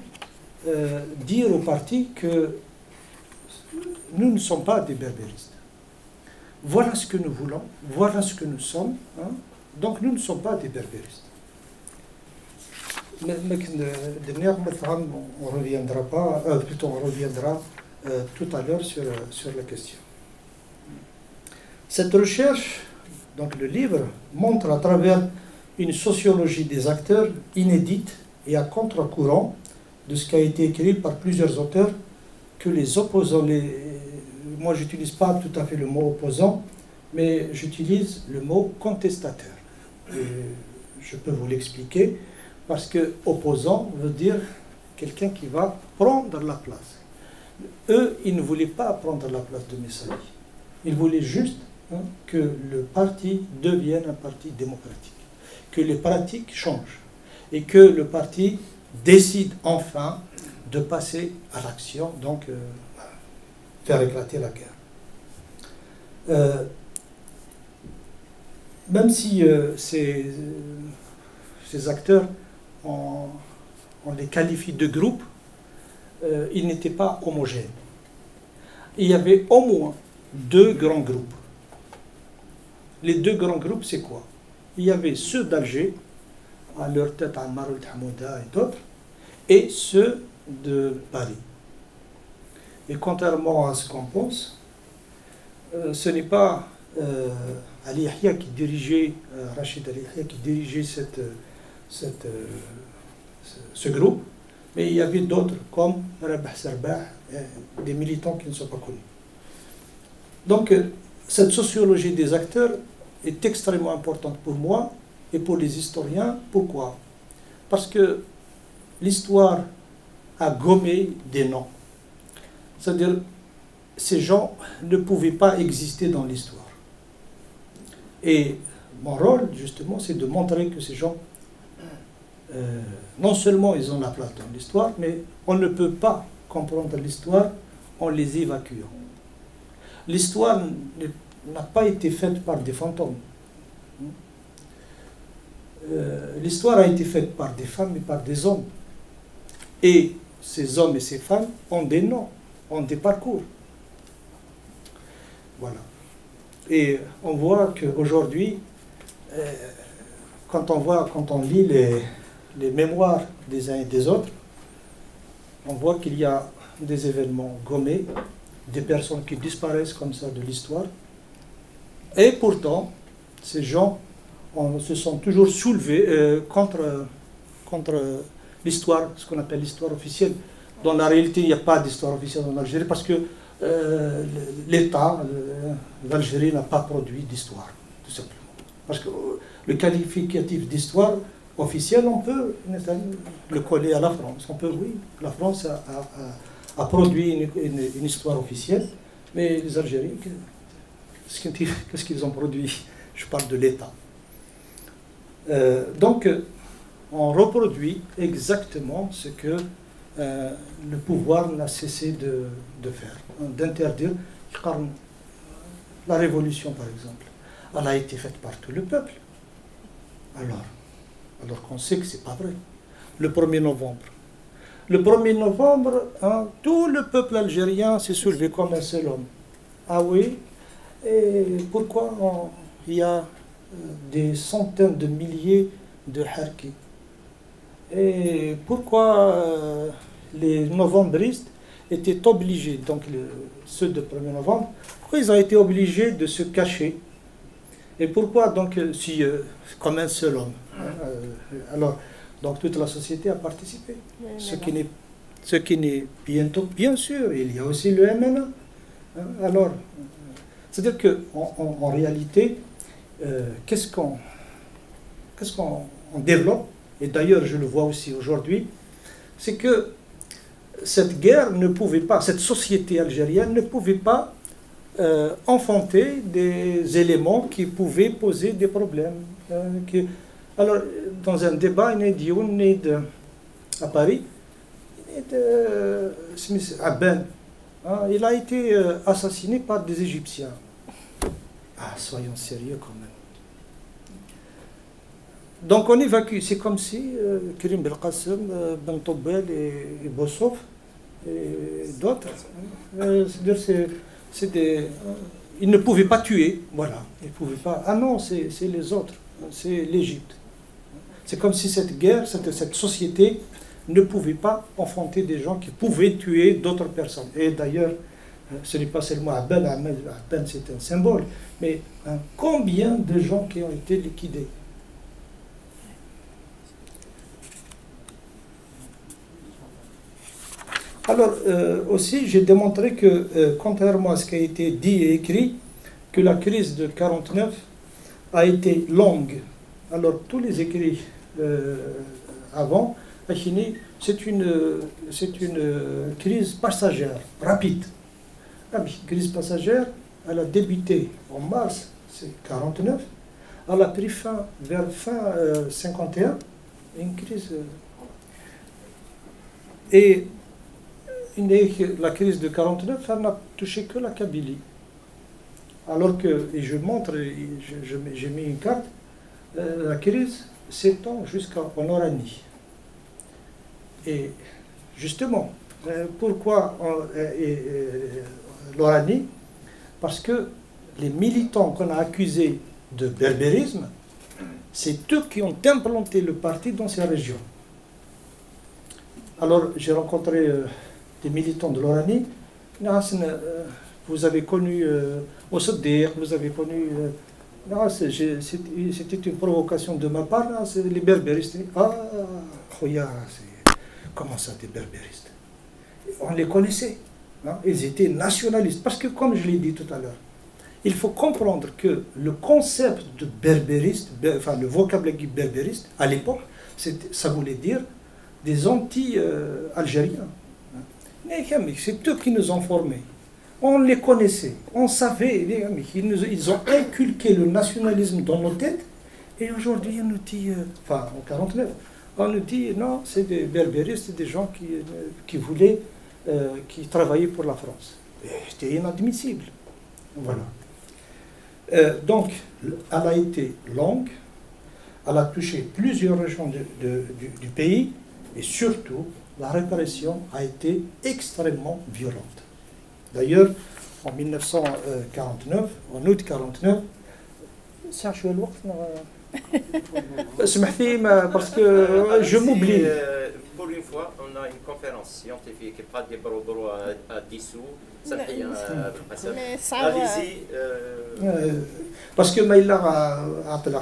dire au parti que nous ne sommes pas des berbéristes. Voilà ce que nous voulons, voilà ce que nous sommes. Hein. Donc nous ne sommes pas des berbéristes. On reviendra pas, euh, plutôt on reviendra tout à l'heure sur, sur la question. Cette recherche donc le livre montre à travers une sociologie des acteurs inédite et à contre-courant de ce qui a été écrit par plusieurs auteurs que les opposants, les, moi j'utilise pas tout à fait le mot opposant, mais j'utilise le mot contestataire. je peux vous l'expliquer parce que opposant veut dire quelqu'un qui va prendre la place. Eux, ils ne voulaient pas prendre la place de Messali. Ils voulaient juste Hein, que le parti devienne un parti démocratique, que les pratiques changent et que le parti décide enfin de passer à l'action, donc euh, faire éclater la guerre. Euh, même si euh, ces, ces, acteurs, on, on, les qualifie de groupes, ils n'étaient pas homogènes. Il y avait au moins deux grands groupes les deux grands groupes, c'est quoi? Il y avait ceux d'Alger, à leur tête Ammar al-Hamouda et d'autres, et ceux de Paris. Et contrairement à ce qu'on pense, euh, ce n'est pas euh, Ali qui dirigeait, euh, Rachid Ali qui dirigeait cette, ce groupe, mais il y avait d'autres comme Rabah Sarbah, des militants qui ne sont pas connus. Donc, cette sociologie des acteurs est extrêmement importante pour moi et pour les historiens. Pourquoi? Parce que l'histoire a gommé des noms. C'est-à-dire, ces gens ne pouvaient pas exister dans l'histoire. Et mon rôle, justement, c'est de montrer que ces gens, euh, non seulement ils ont la place dans l'histoire, mais on ne peut pas comprendre l'histoire en les évacuant. L'histoire n'a pas été faite par des fantômes. Euh, l'histoire a été faite par des femmes et par des hommes. Et ces hommes et ces femmes ont des noms, des parcours. Voilà. Et on voit qu'aujourd'hui, euh, quand on voit, quand on lit les, les mémoires des uns et des autres, on voit qu'il y a des événements gommés, des personnes qui disparaissent comme ça de l'histoire, et pourtant, ces gens se sont toujours soulevés euh, contre, contre l'histoire, ce qu'on appelle l'histoire officielle. Dans la réalité, il n'y a pas d'histoire officielle en Algérie parce que euh, l'État d'Algérie n'a pas produit d'histoire, tout simplement. Parce que le qualificatif d'histoire officielle, on peut le coller à la France. On peut, oui, la France a, produit une, histoire officielle, mais les Algériens, Qu'est-ce qu'ils ont produit? Je parle de l'État. Euh, donc, on reproduit exactement ce que euh, le pouvoir n'a cessé de, de faire, d'interdire. La révolution, par exemple, elle a été faite par tout le peuple. Alors, alors qu'on sait que c'est pas vrai. Le 1er novembre. Le 1er novembre, hein, tout le peuple algérien s'est soulevé comme un seul homme. Ah oui? Et pourquoi il y a euh, des centaines de milliers de harkis? Et pourquoi euh, les novembristes étaient obligés, donc ceux de 1er novembre, pourquoi ils ont été obligés de se cacher? Et pourquoi donc si comme un seul homme hein, euh, Alors, donc toute la société a participé? ce qui n'est ce qui n'est bientôt, bien sûr, il y a aussi le MNA. Hein, alors, c'est-à-dire qu'en en, réalité, euh, qu'est-ce qu'on qu'est-ce qu'on développe, et d'ailleurs je le vois aussi aujourd'hui, c'est que cette guerre ne pouvait pas, cette société algérienne ne pouvait pas euh, enfanter des éléments qui pouvaient poser des problèmes. Euh, alors, dans un débat, à Paris, Abben, hein, il a été euh, assassiné par des Égyptiens. Ah, soyons sérieux quand même. Donc on évacue, c'est comme si euh, Karim Belkacem, euh, Ben Tobbel et, et Bossov et d'autres, euh, c'est-à-dire c'est des... ils ne pouvaient pas tuer, voilà, ils pouvaient pas... Ah non, c'est les autres, c'est l'Égypte. C'est comme si cette guerre, cette, société ne pouvait pas enfanter des gens qui pouvaient tuer d'autres personnes. Et d'ailleurs, euh, ce n'est pas seulement Abel, Abel c'est un symbole, mais hein, combien de gens qui ont été liquidés? Alors, euh, aussi, j'ai démontré que, euh, contrairement à ce qui a été dit et écrit, que la crise de 49 a été longue. Alors, tous les écrits avant c'est une, c'est une crise passagère, rapide. La ah crise passagère, elle a débuté en mars 49, elle a pris fin vers fin 51, euh, une crise. Euh, et la crise de 49, elle n'a touché que la Kabylie. Alors que, et je montre, j'ai mis une carte, euh, la crise s'étend jusqu'en Oranie. Et justement, euh, pourquoi euh, euh, l'Oranie Parce que les militants qu'on a accusés de berbérisme, c'est eux qui ont implanté le parti dans ces régions. Alors, j'ai rencontré des militants de l'Oranie. Vous avez connu Ossedir, vous avez connu. C'était une provocation de ma part, les berbéristes. Ah, Comment ça, des berbéristes? On les connaissait. Hein. Ils étaient nationalistes. Parce que, comme je l'ai dit tout à l'heure, il faut comprendre que le concept de berbériste, enfin le vocabulaire berbériste, à l'époque, ça voulait dire des anti-algériens. C'est eux qui nous ont formés. On les connaissait, on savait, ils, ils ont inculqué le nationalisme dans nos têtes, et aujourd'hui, on nous dit, euh, enfin en 49, on nous dit non, c'est des berbéristes, des gens qui, qui voulaient, euh, qui travaillaient pour la France. C'était inadmissible. Voilà. Euh, donc, elle a été longue, elle a touché plusieurs régions du, pays, et surtout, la répression a été extrêmement violente. D'ailleurs, en 1949, en août 1949, parce que je m'oublie.
Pour une fois, on a une conférence scientifique et pas des brodeaux à, dissous. Ça fait un Allez-y.
Parce que Maïla a appelé la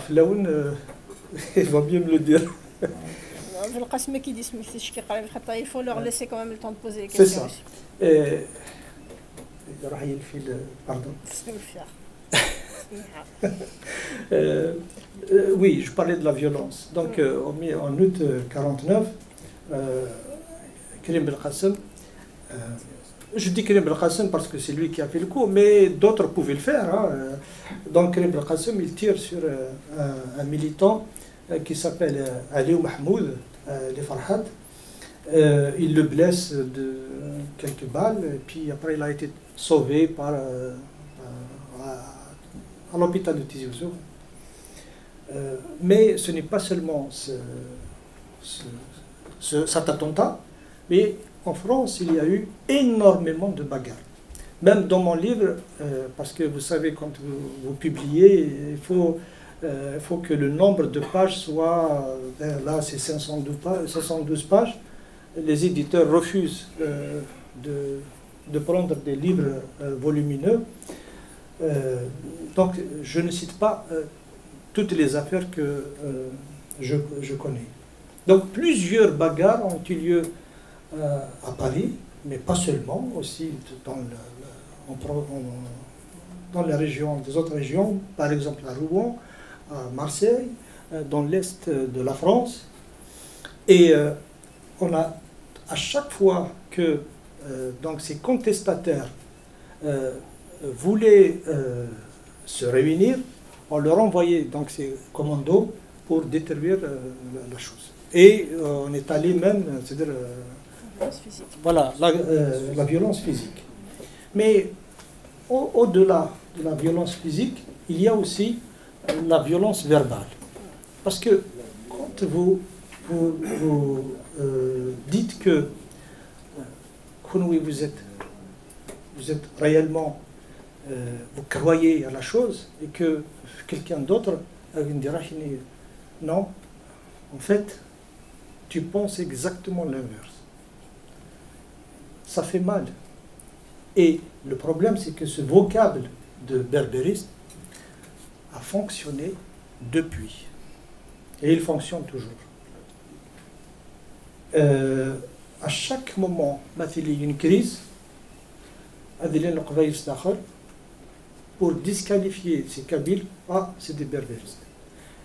il va bien me le dire.
Il faut leur laisser quand même le temps de poser les questions.
C'est ça. Euh, euh, oui, je parlais de la violence. Donc, mm. euh, en août 1949, Karim Belkacem, je dis Karim Belkacem parce que c'est lui qui a fait le coup, mais d'autres pouvaient le faire. Hein. Donc, Karim Belkacem, il tire sur un, un militant qui s'appelle Aliou Mahmoud, les Farhad. il le blesse de quelques balles, puis après il a été sauvé par, à, l'hôpital de Tizi Ouzou. mais ce n'est pas seulement ce, cet attentat, mais en France, il y a eu énormément de bagarres. Même dans mon livre, euh, parce que vous savez, quand vous, publiez, il faut, euh, faut que le nombre de pages soit, euh, là c'est 512 pages, 512 pages, les éditeurs refusent de, de, prendre des livres volumineux. donc je ne cite pas toutes les affaires que je, je, connais. Donc plusieurs bagarres ont eu lieu à Paris, mais pas seulement, aussi dans le, dans les régions, des autres régions, par exemple à Rouen, à Marseille, euh, dans l'est de la France. Et euh, on a à chaque fois que euh, donc ces contestataires voulaient se réunir, on leur envoyait donc ces commandos pour détruire la, chose. Et on est allé même, c'est-à-dire voilà, la, la, violence physique. Mais au-delà de la violence physique, il y a aussi la violence verbale. Parce que quand vous, euh, dites que vous êtes, vous êtes réellement, euh, vous croyez à la chose et que quelqu'un d'autre non, en fait, tu penses exactement l'inverse. Ça fait mal. Et le problème, c'est que ce vocable de berbériste a fonctionné depuis. Et il fonctionne toujours. Euh, à chaque moment, il y a une crise, pour disqualifier ces Kabyles, ah, c'est des.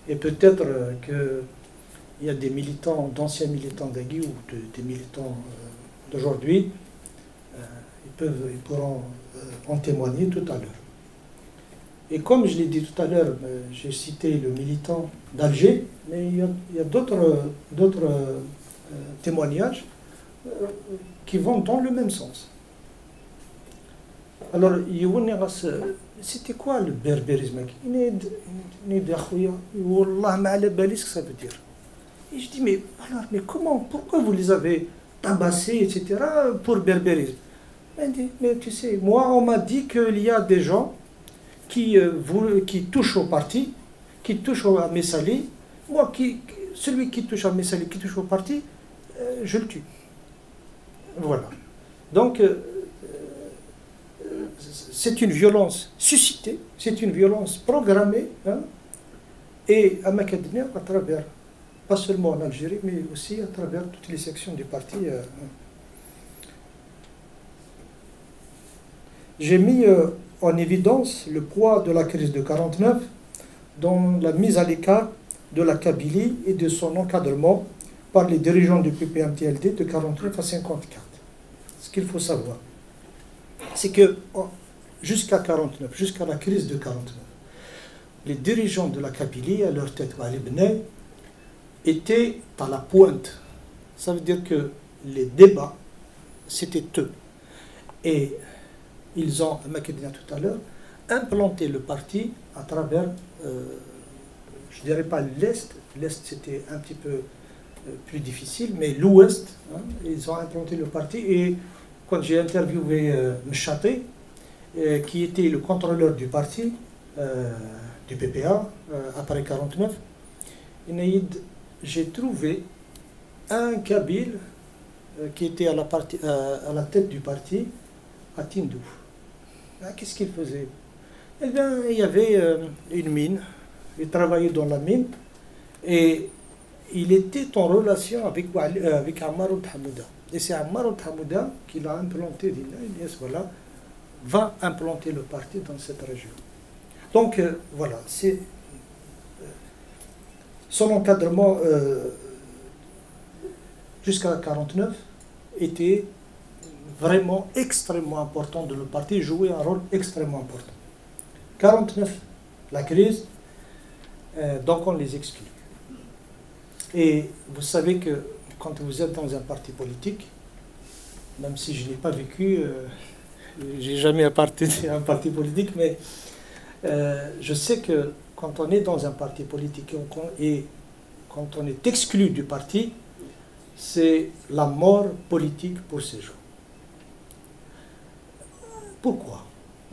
Et peut-être euh, qu'il y a des militants, d'anciens militants d'Agui ou des militants euh, d'aujourd'hui, peuvent, ils pourront en témoigner tout à l'heure. Et comme je l'ai dit tout à l'heure, euh, j'ai cité le militant d'Alger, mais il y a, d'autres euh, témoignages qui vont dans le même sens. Alors, c'était quoi le berbérisme? Ça veut dire? Et je dis, mais alors, mais comment, pourquoi vous les avez tabassés, etc., pour berbérisme? Mais tu sais, moi, on m'a dit qu'il y a des gens qui, euh, qui touchent au parti, qui touchent à Messali. Moi, qui, celui qui touche à Messali, qui touche au parti, euh, je le tue. Voilà. Donc, euh, c'est une violence suscitée, c'est une violence programmée, hein, et à Macadamia, à travers, pas seulement en Algérie, mais aussi à travers toutes les sections du parti. j'ai mis en évidence le poids de la crise de 49 dans la mise à l'écart de la Kabylie et de son encadrement par les dirigeants du PPMTLD de 49 à 54. Ce qu'il faut savoir, c'est que jusqu'à 49, jusqu'à la crise de 49, les dirigeants de la Kabylie, à leur tête à étaient à la pointe. Ça veut dire que les débats, c'était eux. Et ils ont, dit tout à l'heure, implanté le parti à travers, euh, je ne dirais pas l'Est, l'Est c'était un petit peu euh, plus difficile, mais l'Ouest, hein, ils ont implanté le parti. Et quand j'ai interviewé euh, euh qui était le contrôleur du parti, du PPA, après 49, j'ai trouvé un Kabyle qui était à la, à la tête du parti à Tindouf. Ah, qu'est-ce qu'il faisait? Eh bien, il y avait euh, une mine. Il travaillait dans la mine. Et il était en relation avec, euh, avec Ammar Hamouda. Et c'est Ammar Hamouda qui l'a implanté, voilà, va implanter le parti dans cette région. Donc, euh, voilà, c'est son encadrement jusqu'à 49 était vraiment extrêmement important de le parti, jouer un rôle extrêmement important. 49, la crise, euh, donc on les exclut. Et vous savez que quand vous êtes dans un parti politique, même si je n'ai pas vécu, euh, j'ai jamais appartenu à un parti politique, mais euh, je sais que quand on est dans un parti politique et quand on est exclu du parti, c'est la mort politique pour ces gens. Pourquoi?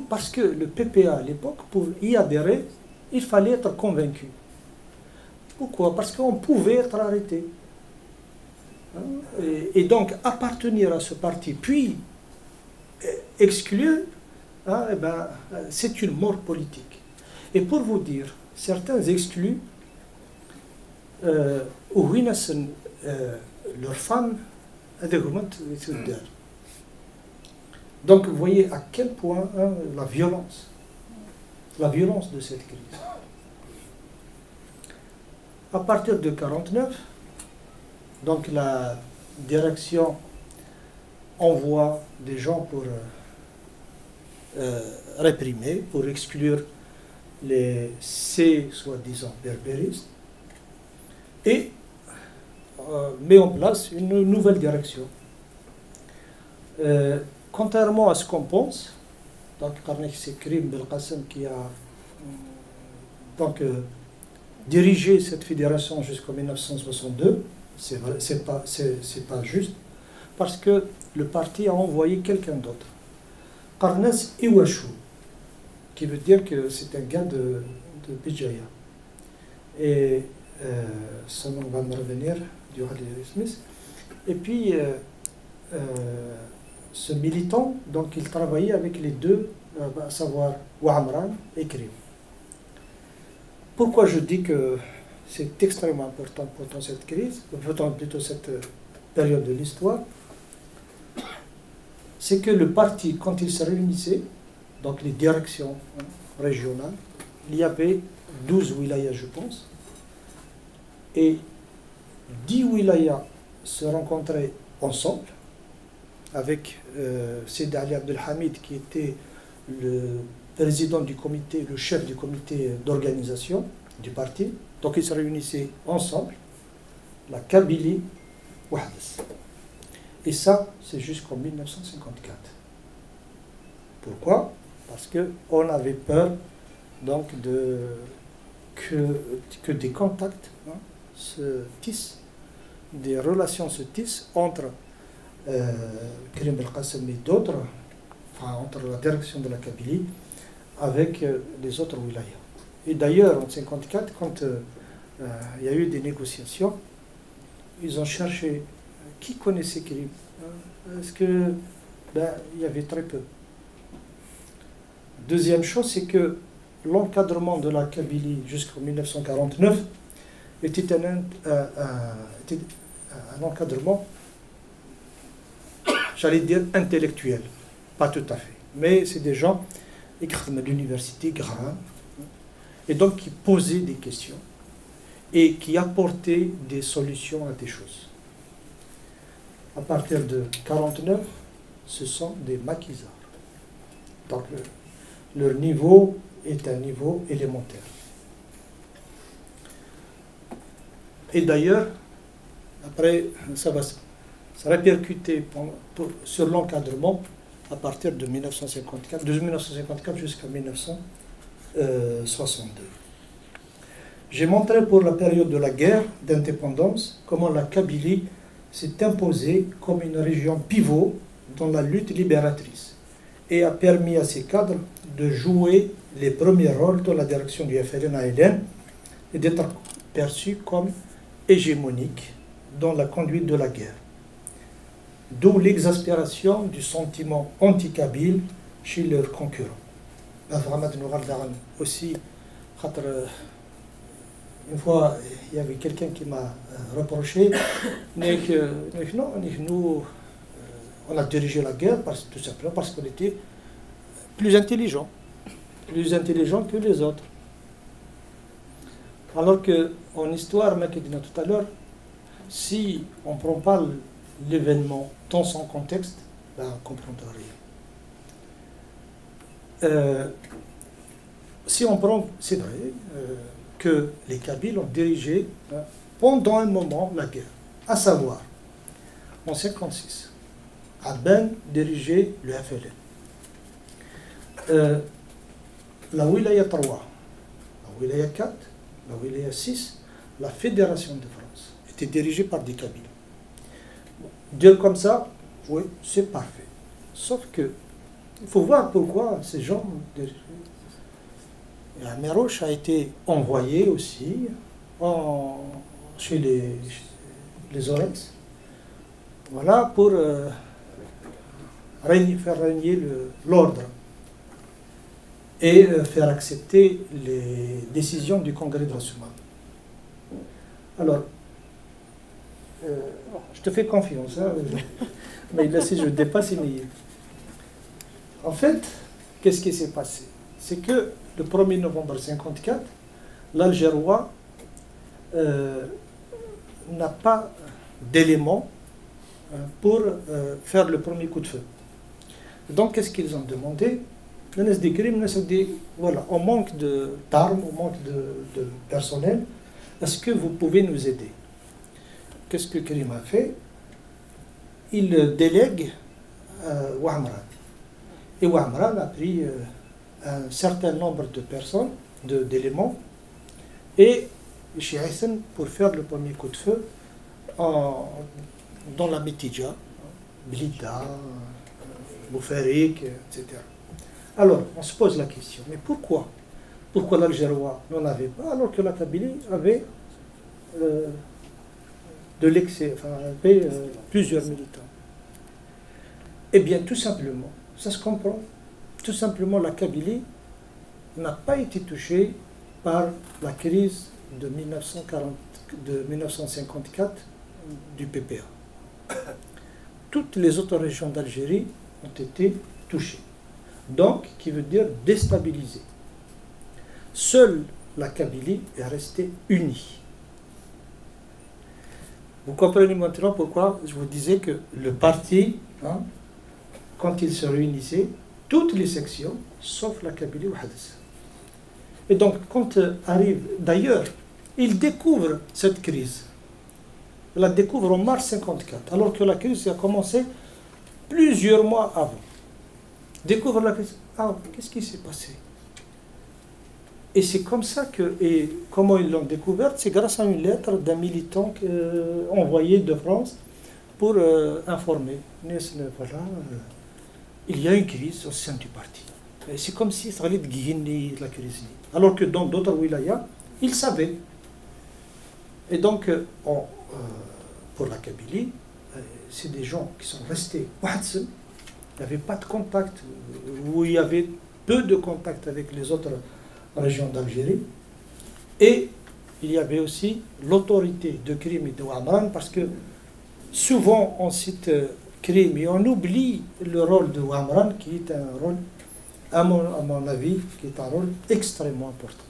Parce que le PPA à l'époque, pour y adhérer, il fallait être convaincu. Pourquoi? Parce qu'on pouvait être arrêté. Hein? Et, donc appartenir à ce parti, puis euh, exclure, hein, eh ben, c'est une mort politique. Et pour vous dire, certains exclus, euh, euh leurs femmes. Donc vous voyez à quel point hein, la violence, la violence de cette crise. À partir de 49, donc la direction envoie des gens pour euh, euh, réprimer, pour exclure les C, soi-disant berbéristes, et euh, met en place une nouvelle direction. Contrairement à ce qu'on pense, donc c'est Krim Belkacem qui a donc, dirigé cette fédération jusqu'en 1962, c'est pas, pas juste, parce que le parti a envoyé quelqu'un d'autre. Karnes Iwashu, qui veut dire que c'est un gars de, de Bijaya. Et euh, son nom va me revenir, du Smith. Et puis, euh, euh, ce militant, donc il travaillait avec les deux, à savoir Ouamran et Krim. Pourquoi je dis que c'est extrêmement important pendant cette crise, plutôt cette période de l'histoire, c'est que le parti, quand il se réunissait, donc les directions régionales, il y avait 12 wilayas, je pense, et 10 wilayas se rencontraient ensemble, avec euh, Ali Abdelhamid, qui était le président du comité, le chef du comité d'organisation du parti. Donc ils se réunissaient ensemble, la Kabylie Wahdas. Et ça, c'est jusqu'en 1954. Pourquoi? Parce qu'on avait peur donc que des contacts hein, se tissent, des relations se tissent entre euh, Karim El-Qassem et d'autres, enfin entre la direction de la Kabylie avec euh, les autres wilayas. Et d'ailleurs, en 1954, quand euh, euh, il y a eu des négociations, ils ont cherché qui connaissait Karim. Est-ce que ben, il y avait très peu. Deuxième chose, c'est que l'encadrement de la Kabylie jusqu'en 1949 était un, était un encadrement, j'allais dire intellectuel, pas tout à fait, mais c'est des gens de l'université grave, et donc qui posait des questions et qui apportait des solutions à des choses. À partir de 49, ce sont des maquisards. Donc leur niveau est un niveau élémentaire. Et d'ailleurs, après, ça va se répercuter sur l'encadrement à partir de 1954, de 1954 jusqu'à 1962. J'ai montré pour la période de la guerre d'indépendance comment la Kabylie s'est imposée comme une région pivot dans la lutte libératrice et a permis à ses cadres de jouer les premiers rôles dans la direction du FLN à et d'être perçus comme hégémoniques dans la conduite de la guerre d'où l'exaspération du sentiment anti-kabyle chez leurs concurrents. Aussi, euh, une fois, il y avait quelqu'un qui m'a euh, reproché que non, euh, on a dirigé la guerre parce, tout simplement parce qu'on était plus intelligents, plus intelligents que les autres. Alors qu'en histoire, mec dit tout à l'heure, si on ne prend pas l'événement dans son contexte, ben, on ne comprendra rien. Euh, si on prend, c'est vrai, euh, que les Kabyles ont dirigé hein, pendant un moment la guerre, à savoir en 56. Abben dirigeait le FLN. Euh, la wilaya 3, la wilaya 4, la wilaya 6, la fédération de France était dirigée par des Kabyles. Dire comme ça, oui, c'est parfait. Sauf que, il faut voir pourquoi ces gens. La Méroche a été envoyé aussi chez les, les Orex. Voilà, pour euh, faire régner l'ordre et euh, faire accepter les décisions du Congrès de la Alors, euh, te fais confiance, hein, mais là, si je dépasse, il En fait, qu'est-ce qui s'est passé? C'est que le 1er novembre 1954, l'Algérois n'a pas d'éléments euh, pour euh, faire le premier coup de feu. Donc, qu'est-ce qu'ils ont demandé? Voilà, on manque d'armes, on manque de, personnel. Est-ce que vous pouvez nous aider? Qu'est-ce que Karim a fait Il délègue euh. Et Ouamran a pris euh, un certain nombre de personnes, d'éléments, et chez pour faire le premier coup de feu en, dans la Métidja, Blida, Boufarik, etc. Alors, on se pose la question, mais pourquoi? Pourquoi l'Algérois n'en avait pas alors que la Kabylie avait euh, de l'excès, enfin, euh, plusieurs militants Eh bien, tout simplement, ça se comprend. Tout simplement, la Kabylie n'a pas été touchée par la crise de, 1940, de 1954 du PPA toutes les autres régions d'Algérie ont été touchées. Donc, qui veut dire déstabilisées. Seule la Kabylie est restée unie. Vous comprenez maintenant pourquoi je vous disais que le parti, hein, quand il se réunissait, toutes les sections, sauf la Kabylie ou Et donc, quand arrive, d'ailleurs, il découvre cette crise la découvre en mars 54, alors que la crise a commencé plusieurs mois avant. Découvre la crise. Ah, qu'est-ce qui s'est passé? Et c'est comme ça que, et comment ils l'ont découverte C'est grâce à une lettre d'un militant euh, envoyé de France pour euh, informer. Voilà, euh, il y a une crise au sein du parti. C'est comme si ça allait de la crise. Alors que dans d'autres wilayas, ils savaient. Et donc, on, pour la Kabylie, c'est des gens qui sont restés il n'y avait pas de contact, où il y avait peu de contact avec les autres régions d'Algérie. Et il y avait aussi l'autorité de Krim et de Ouamran, parce que souvent on cite Krim et on oublie le rôle de Ouamran, qui est un rôle, à mon, à mon avis, qui est un rôle extrêmement important.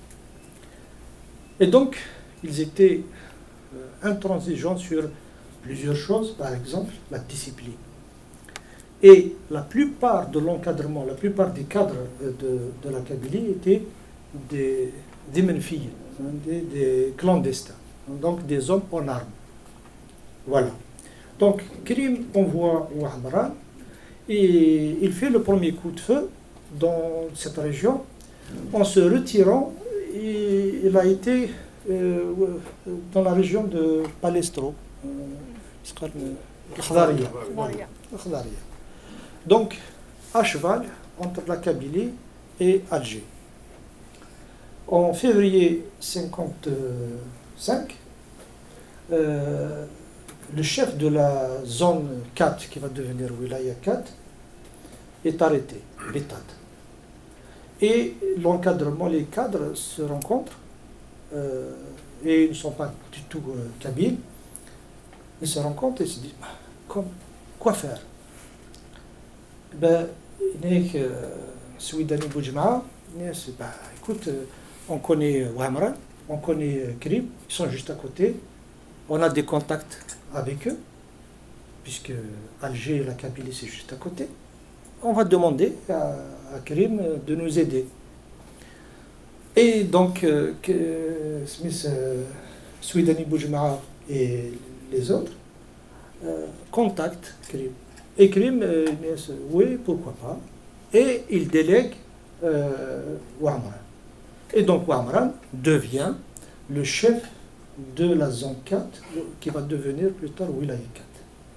Et donc, ils étaient euh, intransigeants sur plusieurs choses, par exemple la discipline. Et la plupart de l'encadrement, la plupart des cadres euh, de, de la Kabylie étaient des, des filles, hein, des, clandestins, donc des hommes en armes. Voilà. Donc, Krim envoie Ouahmaran et il fait le premier coup de feu dans cette région. En se retirant, il a été euh, dans la région de Palestro. Euh, donc, à cheval entre la Kabylie et Alger en février 1955, euh, le chef de la zone 4, qui va devenir Wilaya 4, est arrêté, l'État. Et l'encadrement, les cadres se rencontrent, euh, et ils ne sont pas du tout euh, ils se rencontrent et se disent, bah, comme, quoi faire? Ben, il n'est que euh, Souidani Boujma, bah, écoute, on connaît Wamran on connaît euh, Krim ils sont juste à côté on a des contacts avec eux puisque Alger et la Kabylie c'est juste à côté on va demander à, Krim de nous aider et donc euh, Smith Swidani Boujma et les autres, euh, contactent Krim. Et Krim euh, oui, pourquoi pas. Et il délègue euh, Et donc Ouamran devient le chef de la zone 4 qui va devenir plus tard Wilaya 4.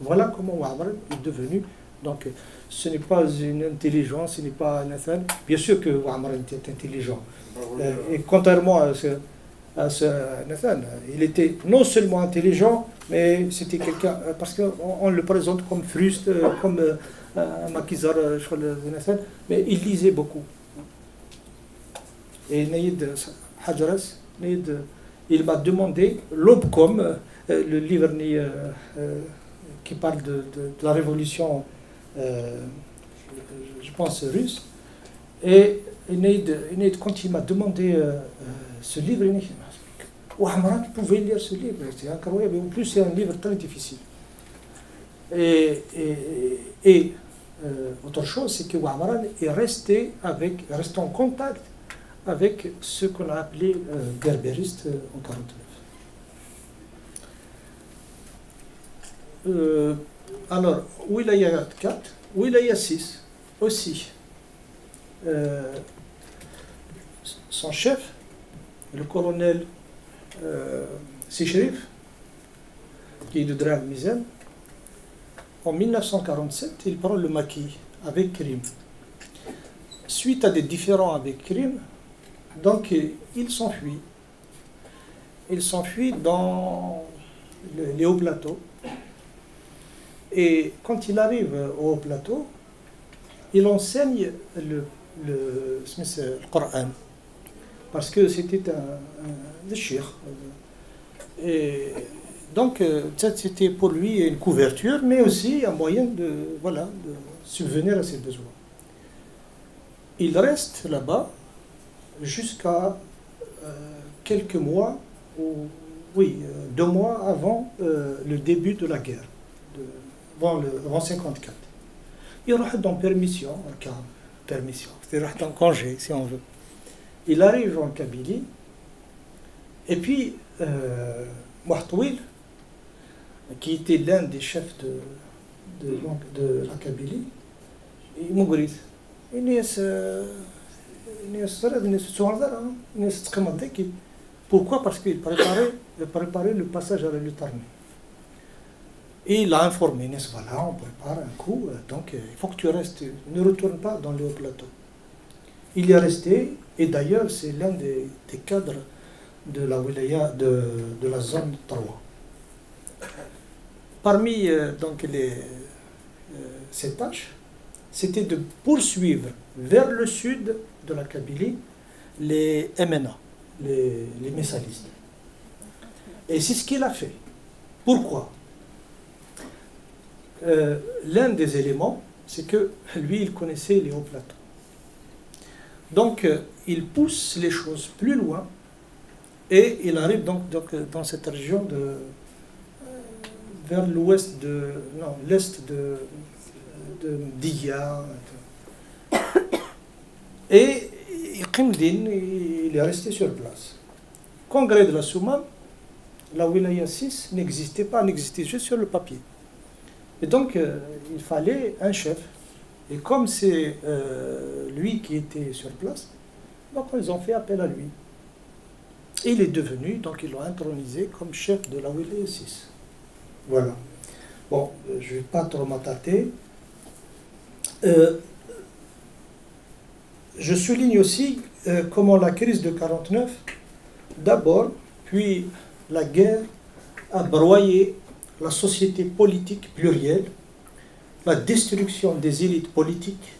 Voilà comment Ouamran est devenu. Donc ce n'est pas une intelligence, ce n'est pas un Bien sûr que Ouamran était intelligent. Euh, et contrairement à ce, à ce Nathan, il était non seulement intelligent, mais c'était quelqu'un, euh, parce qu'on le présente comme fruste, euh, comme un maquiseur, Nathan, mais il lisait beaucoup. Et Naïd Hajaras, il m'a demandé l'OBCOM, le livre qui parle de, la révolution, je pense, russe, et Naïd, quand il m'a demandé ce livre, il Ouhamran pouvait lire ce livre, c'est incroyable. En plus, c'est un livre très difficile. Et, et, euh, autre chose, c'est que Ouhamran est resté, avec, resté en contact avec ce qu'on a appelé euh, euh, en 1949. Euh, alors, Wilaya 4, Wilaya 6 aussi. Euh, son chef, le colonel euh, qui est de Drag Mizem, en 1947, il prend le maquis avec Krim. Suite à des différends avec Krim, donc il s'enfuit. Il s'enfuit dans les hauts plateaux. Et quand il arrive au haut plateau, il enseigne le, le, le Coran parce que c'était un, un, Et donc, euh, c'était pour lui une couverture, mais aussi un moyen de, voilà, de subvenir à ses besoins. Il reste là-bas jusqu'à euh, quelques mois, ou, oui, euh, deux mois avant le début de la guerre, avant, le, avant 54. Il reste dans permission, permission, c'est-à-dire en congé, si on veut. Il arrive en Kabylie, et puis euh, qui était l'un des chefs de, de, la Kabylie, il mourit. Pourquoi? Parce qu'il préparait, préparait le passage à la Lutarne. Et il a informé, n'est-ce pas là, on prépare un coup, donc il faut que tu restes, ne retourne pas dans le haut plateau. Il est resté, et d'ailleurs, c'est l'un des, cadres de la wilaya de, de la zone 3. Parmi euh, donc les, euh, ces tâches, c'était de poursuivre vers le sud de la Kabylie les MNA, les, les messalistes. Et c'est ce qu'il a fait. Pourquoi? Euh, L'un des éléments, c'est que lui, il connaissait les hauts plateaux. Donc, euh, il pousse les choses plus loin et il arrive donc, donc euh, dans cette région de, vers l'ouest de, non, l'est de, de Dia. Et Qimdin, il est resté sur place. Congrès de la Soumam, la wilaya 6 n'existait pas, n'existait juste sur le papier. Et donc, il fallait un chef et comme c'est euh, lui qui était sur place, donc ils ont fait appel à lui. Et il est devenu, donc ils l'ont intronisé comme chef de la Wilaya 6. Voilà. Bon, euh, je ne vais pas trop m'attaquer. Euh, je souligne aussi comment la crise de 49, d'abord, puis la guerre, a broyé la société politique plurielle la destruction des élites politiques,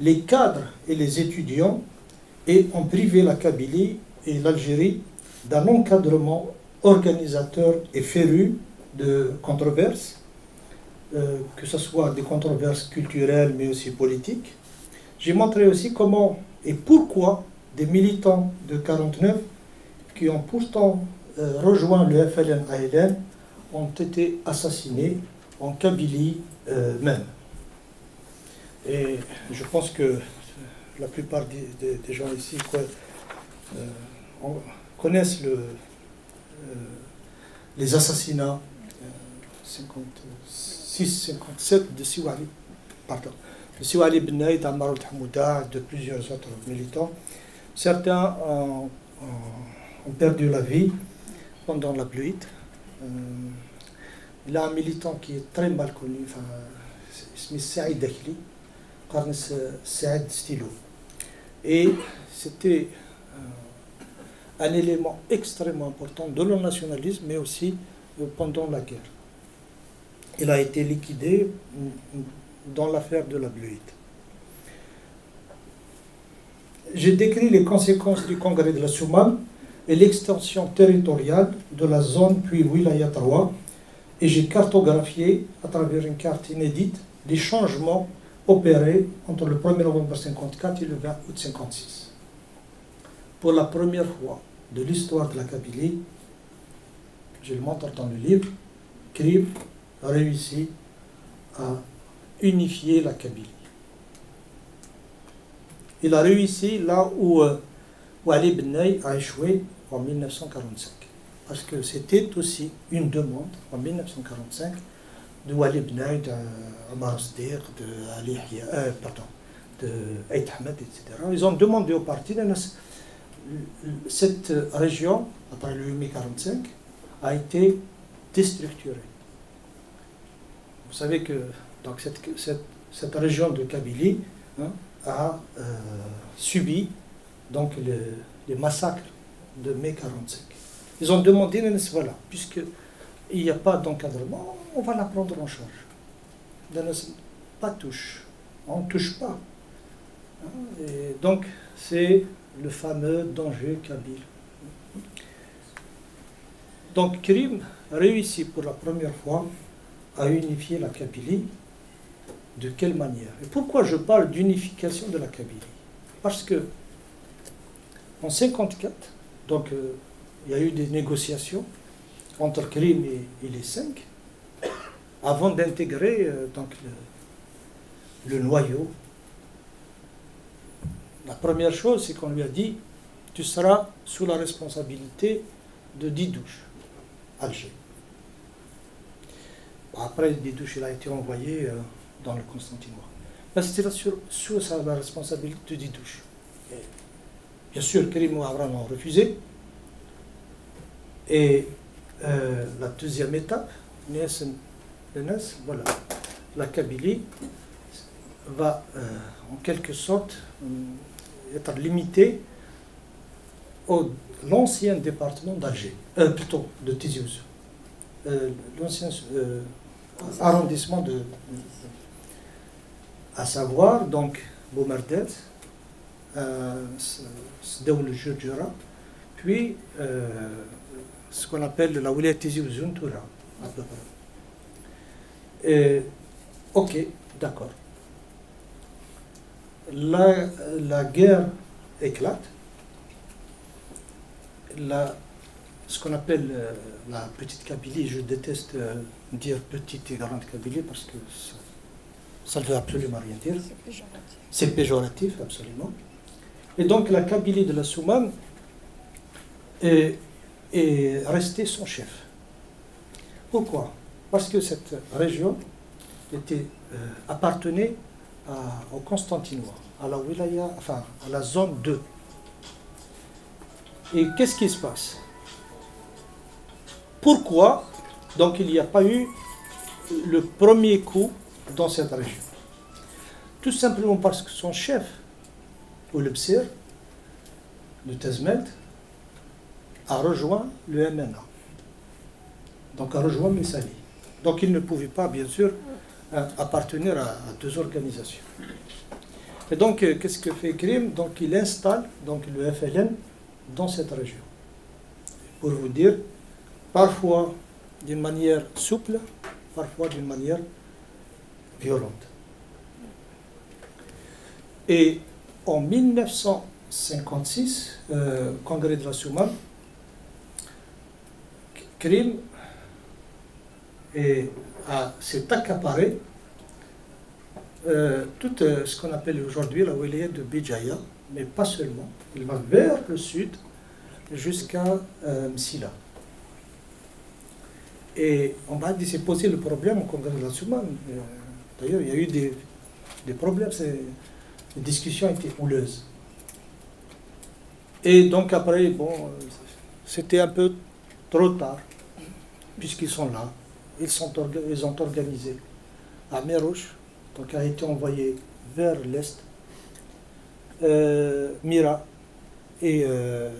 les cadres et les étudiants, et ont privé la Kabylie et l'Algérie d'un encadrement organisateur et féru de controverses, euh, que ce soit des controverses culturelles mais aussi politiques. J'ai montré aussi comment et pourquoi des militants de 49 qui ont pourtant euh, rejoint le FLN-ALN ont été assassinés en Kabylie euh, même. Et je pense que la plupart des, gens ici euh, connaissent le, les assassinats 56-57 de Siwali, pardon, de Siwali Benaï, d'Amarou Hamouda, de plusieurs autres militants. Certains ont, perdu la vie pendant la pluie. Euh, il y a un militant qui est très mal connu, enfin, c'est Saïd Dakhli, Saïd Stilo. Et c'était euh, un élément extrêmement important de le nationalisme, mais aussi euh, pendant la guerre. Il a été liquidé dans l'affaire de la Bluide. J'ai décrit les conséquences du congrès de la Soumane et l'extension territoriale de la zone puis Wilaya 3 et j'ai cartographié à travers une carte inédite les changements opérés entre le 1er novembre 1954 et le 20 août 1956. Pour la première fois de l'histoire de la Kabylie, je le montre dans le livre, Krib réussi à unifier la Kabylie. Il a réussi là où, euh, où Ali Benay a échoué en 1945. Parce que c'était aussi une demande en 1945 de Wali Sdir, de Ali euh, pardon, de Ahmed, etc. Ils ont demandé au parti de cette région, après le 1945, a été déstructurée. Vous savez que donc cette, cette, cette région de Kabylie hein, a euh, subi donc les massacres de mai 45. Ils ont demandé, voilà, puisqu'il n'y a pas d'encadrement, on va la prendre en charge. Pas touche. On ne touche pas. Hein, et donc, c'est le fameux danger kabyle. Donc, Krim réussit pour la première fois à unifier la Kabylie. De quelle manière Et pourquoi je parle d'unification de la Kabylie Parce que en 54, donc euh, il y a eu des négociations entre Krim et, les cinq avant d'intégrer euh, donc le, noyau. La première chose, c'est qu'on lui a dit tu seras sous la responsabilité de Didouche, Alger. Après, Didouche il a été envoyé euh, dans le Constantinois. Mais c'était sur, la responsabilité de Didouche. bien sûr, Karim et Abraham ont refusé. Et euh, la deuxième étape, voilà, la Kabylie va euh, en quelque sorte être limitée au l'ancien département d'Alger, plutôt de Tizi l'ancien arrondissement de, à savoir donc Boumerdez, euh, le Jurjura, puis euh, ce qu'on appelle la Wilayat Tizi Ouzuntura, à peu près. ok, d'accord. La, la guerre éclate. La, ce qu'on appelle euh, la petite Kabylie, je déteste euh, dire petite et grande Kabylie parce que ça, ne veut absolument rien dire. C'est péjoratif. absolument. Et donc la Kabylie de la Soumane est, est restée son chef. Pourquoi? Parce que cette région était, euh, appartenait au Constantinois, à la wilaya, enfin à la zone 2. Et qu'est-ce qui se passe? Pourquoi? Donc il n'y a pas eu le premier coup dans cette région Tout simplement parce que son chef, Oulebsir, le Tezmelt, a rejoint le MNA. Donc a rejoint Messali. Donc il ne pouvait pas, bien sûr, euh, appartenir à, deux organisations. Et donc, euh, qu'est-ce que fait Krim? Donc il installe donc, le FLN dans cette région. Pour vous dire parfois d'une manière souple, parfois d'une manière violente. Et en 1956, euh, congrès de la Soumane, Krim s'est accaparé euh, tout euh, ce qu'on appelle aujourd'hui la wilaya de Bijaya, mais pas seulement. Il va vers le sud jusqu'à Msila. Et on dit, c'est posé le problème au Congrès de la Soumane. D'ailleurs, il y a eu des, problèmes, les discussions étaient houleuses. Et donc après, bon, c'était un peu trop tard, puisqu'ils sont là. Ils, sont, ils ont organisé à Merouche, donc a été envoyé vers l'est, euh, Mira et euh,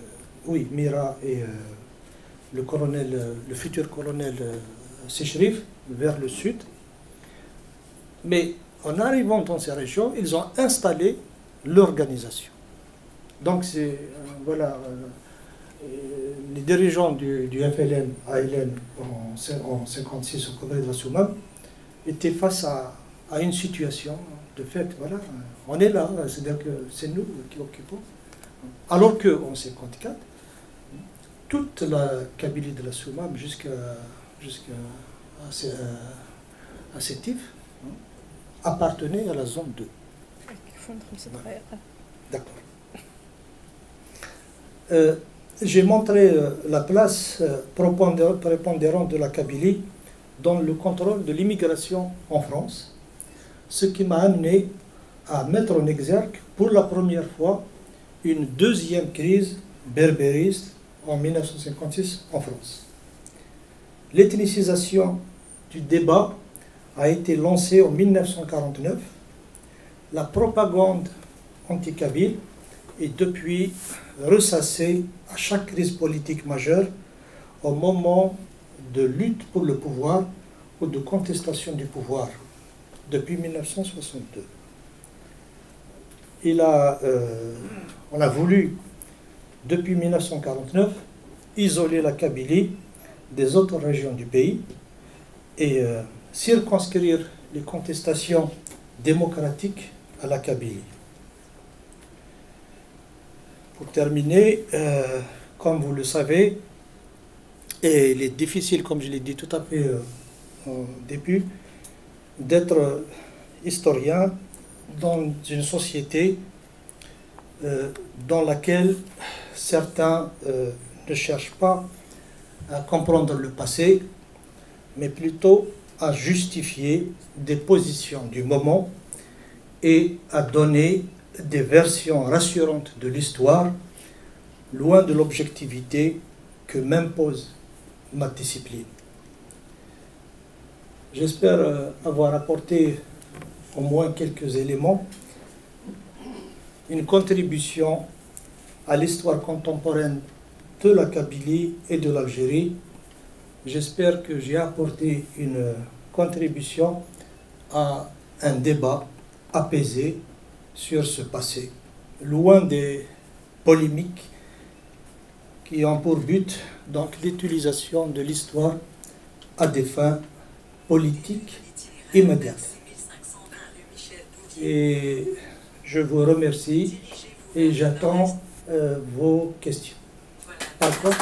oui, Mira et euh, le colonel, le futur colonel Sechrif vers le sud. Mais en arrivant dans ces régions, ils ont installé l'organisation. Donc c'est voilà les dirigeants du, FLN, ALN en, 1956 au Congrès de la Soumam étaient face à, une situation de fait, voilà, on est là, c'est-à-dire que c'est nous qui occupons. Alors qu'en 54, toute la Kabylie de la Soumam jusqu'à jusqu'à à, appartenait à la zone 2. D'accord. Euh, j'ai montré euh, la place euh, prépondérante de la Kabylie dans le contrôle de l'immigration en France, ce qui m'a amené à mettre en exergue pour la première fois une deuxième crise berbériste en 1956 en France. L'ethnicisation du débat a été lancée en 1949. La propagande anti-kabyle est depuis ressassée à chaque crise politique majeure au moment de lutte pour le pouvoir ou de contestation du pouvoir depuis 1962. Il a, euh, on a voulu, depuis 1949, isoler la Kabylie des autres régions du pays et euh, circonscrire les contestations démocratiques à la Kabylie. Pour terminer, euh, comme vous le savez, et il est difficile, comme je l'ai dit tout à fait euh, au début, d'être historien dans une société euh, dans laquelle certains ne cherchent pas à comprendre le passé, mais plutôt à justifier des positions du moment et à donner des versions rassurantes de l'histoire, loin de l'objectivité que m'impose ma discipline. J'espère euh, avoir apporté au moins quelques éléments, une contribution à l'histoire contemporaine de la Kabylie et de l'Algérie. J'espère que j'ai apporté une contribution à un débat apaisé sur ce passé, loin des polémiques qui ont pour but donc l'utilisation de l'histoire à des fins politiques immédiates. Et je vous remercie et j'attends euh, vos questions. D'accord?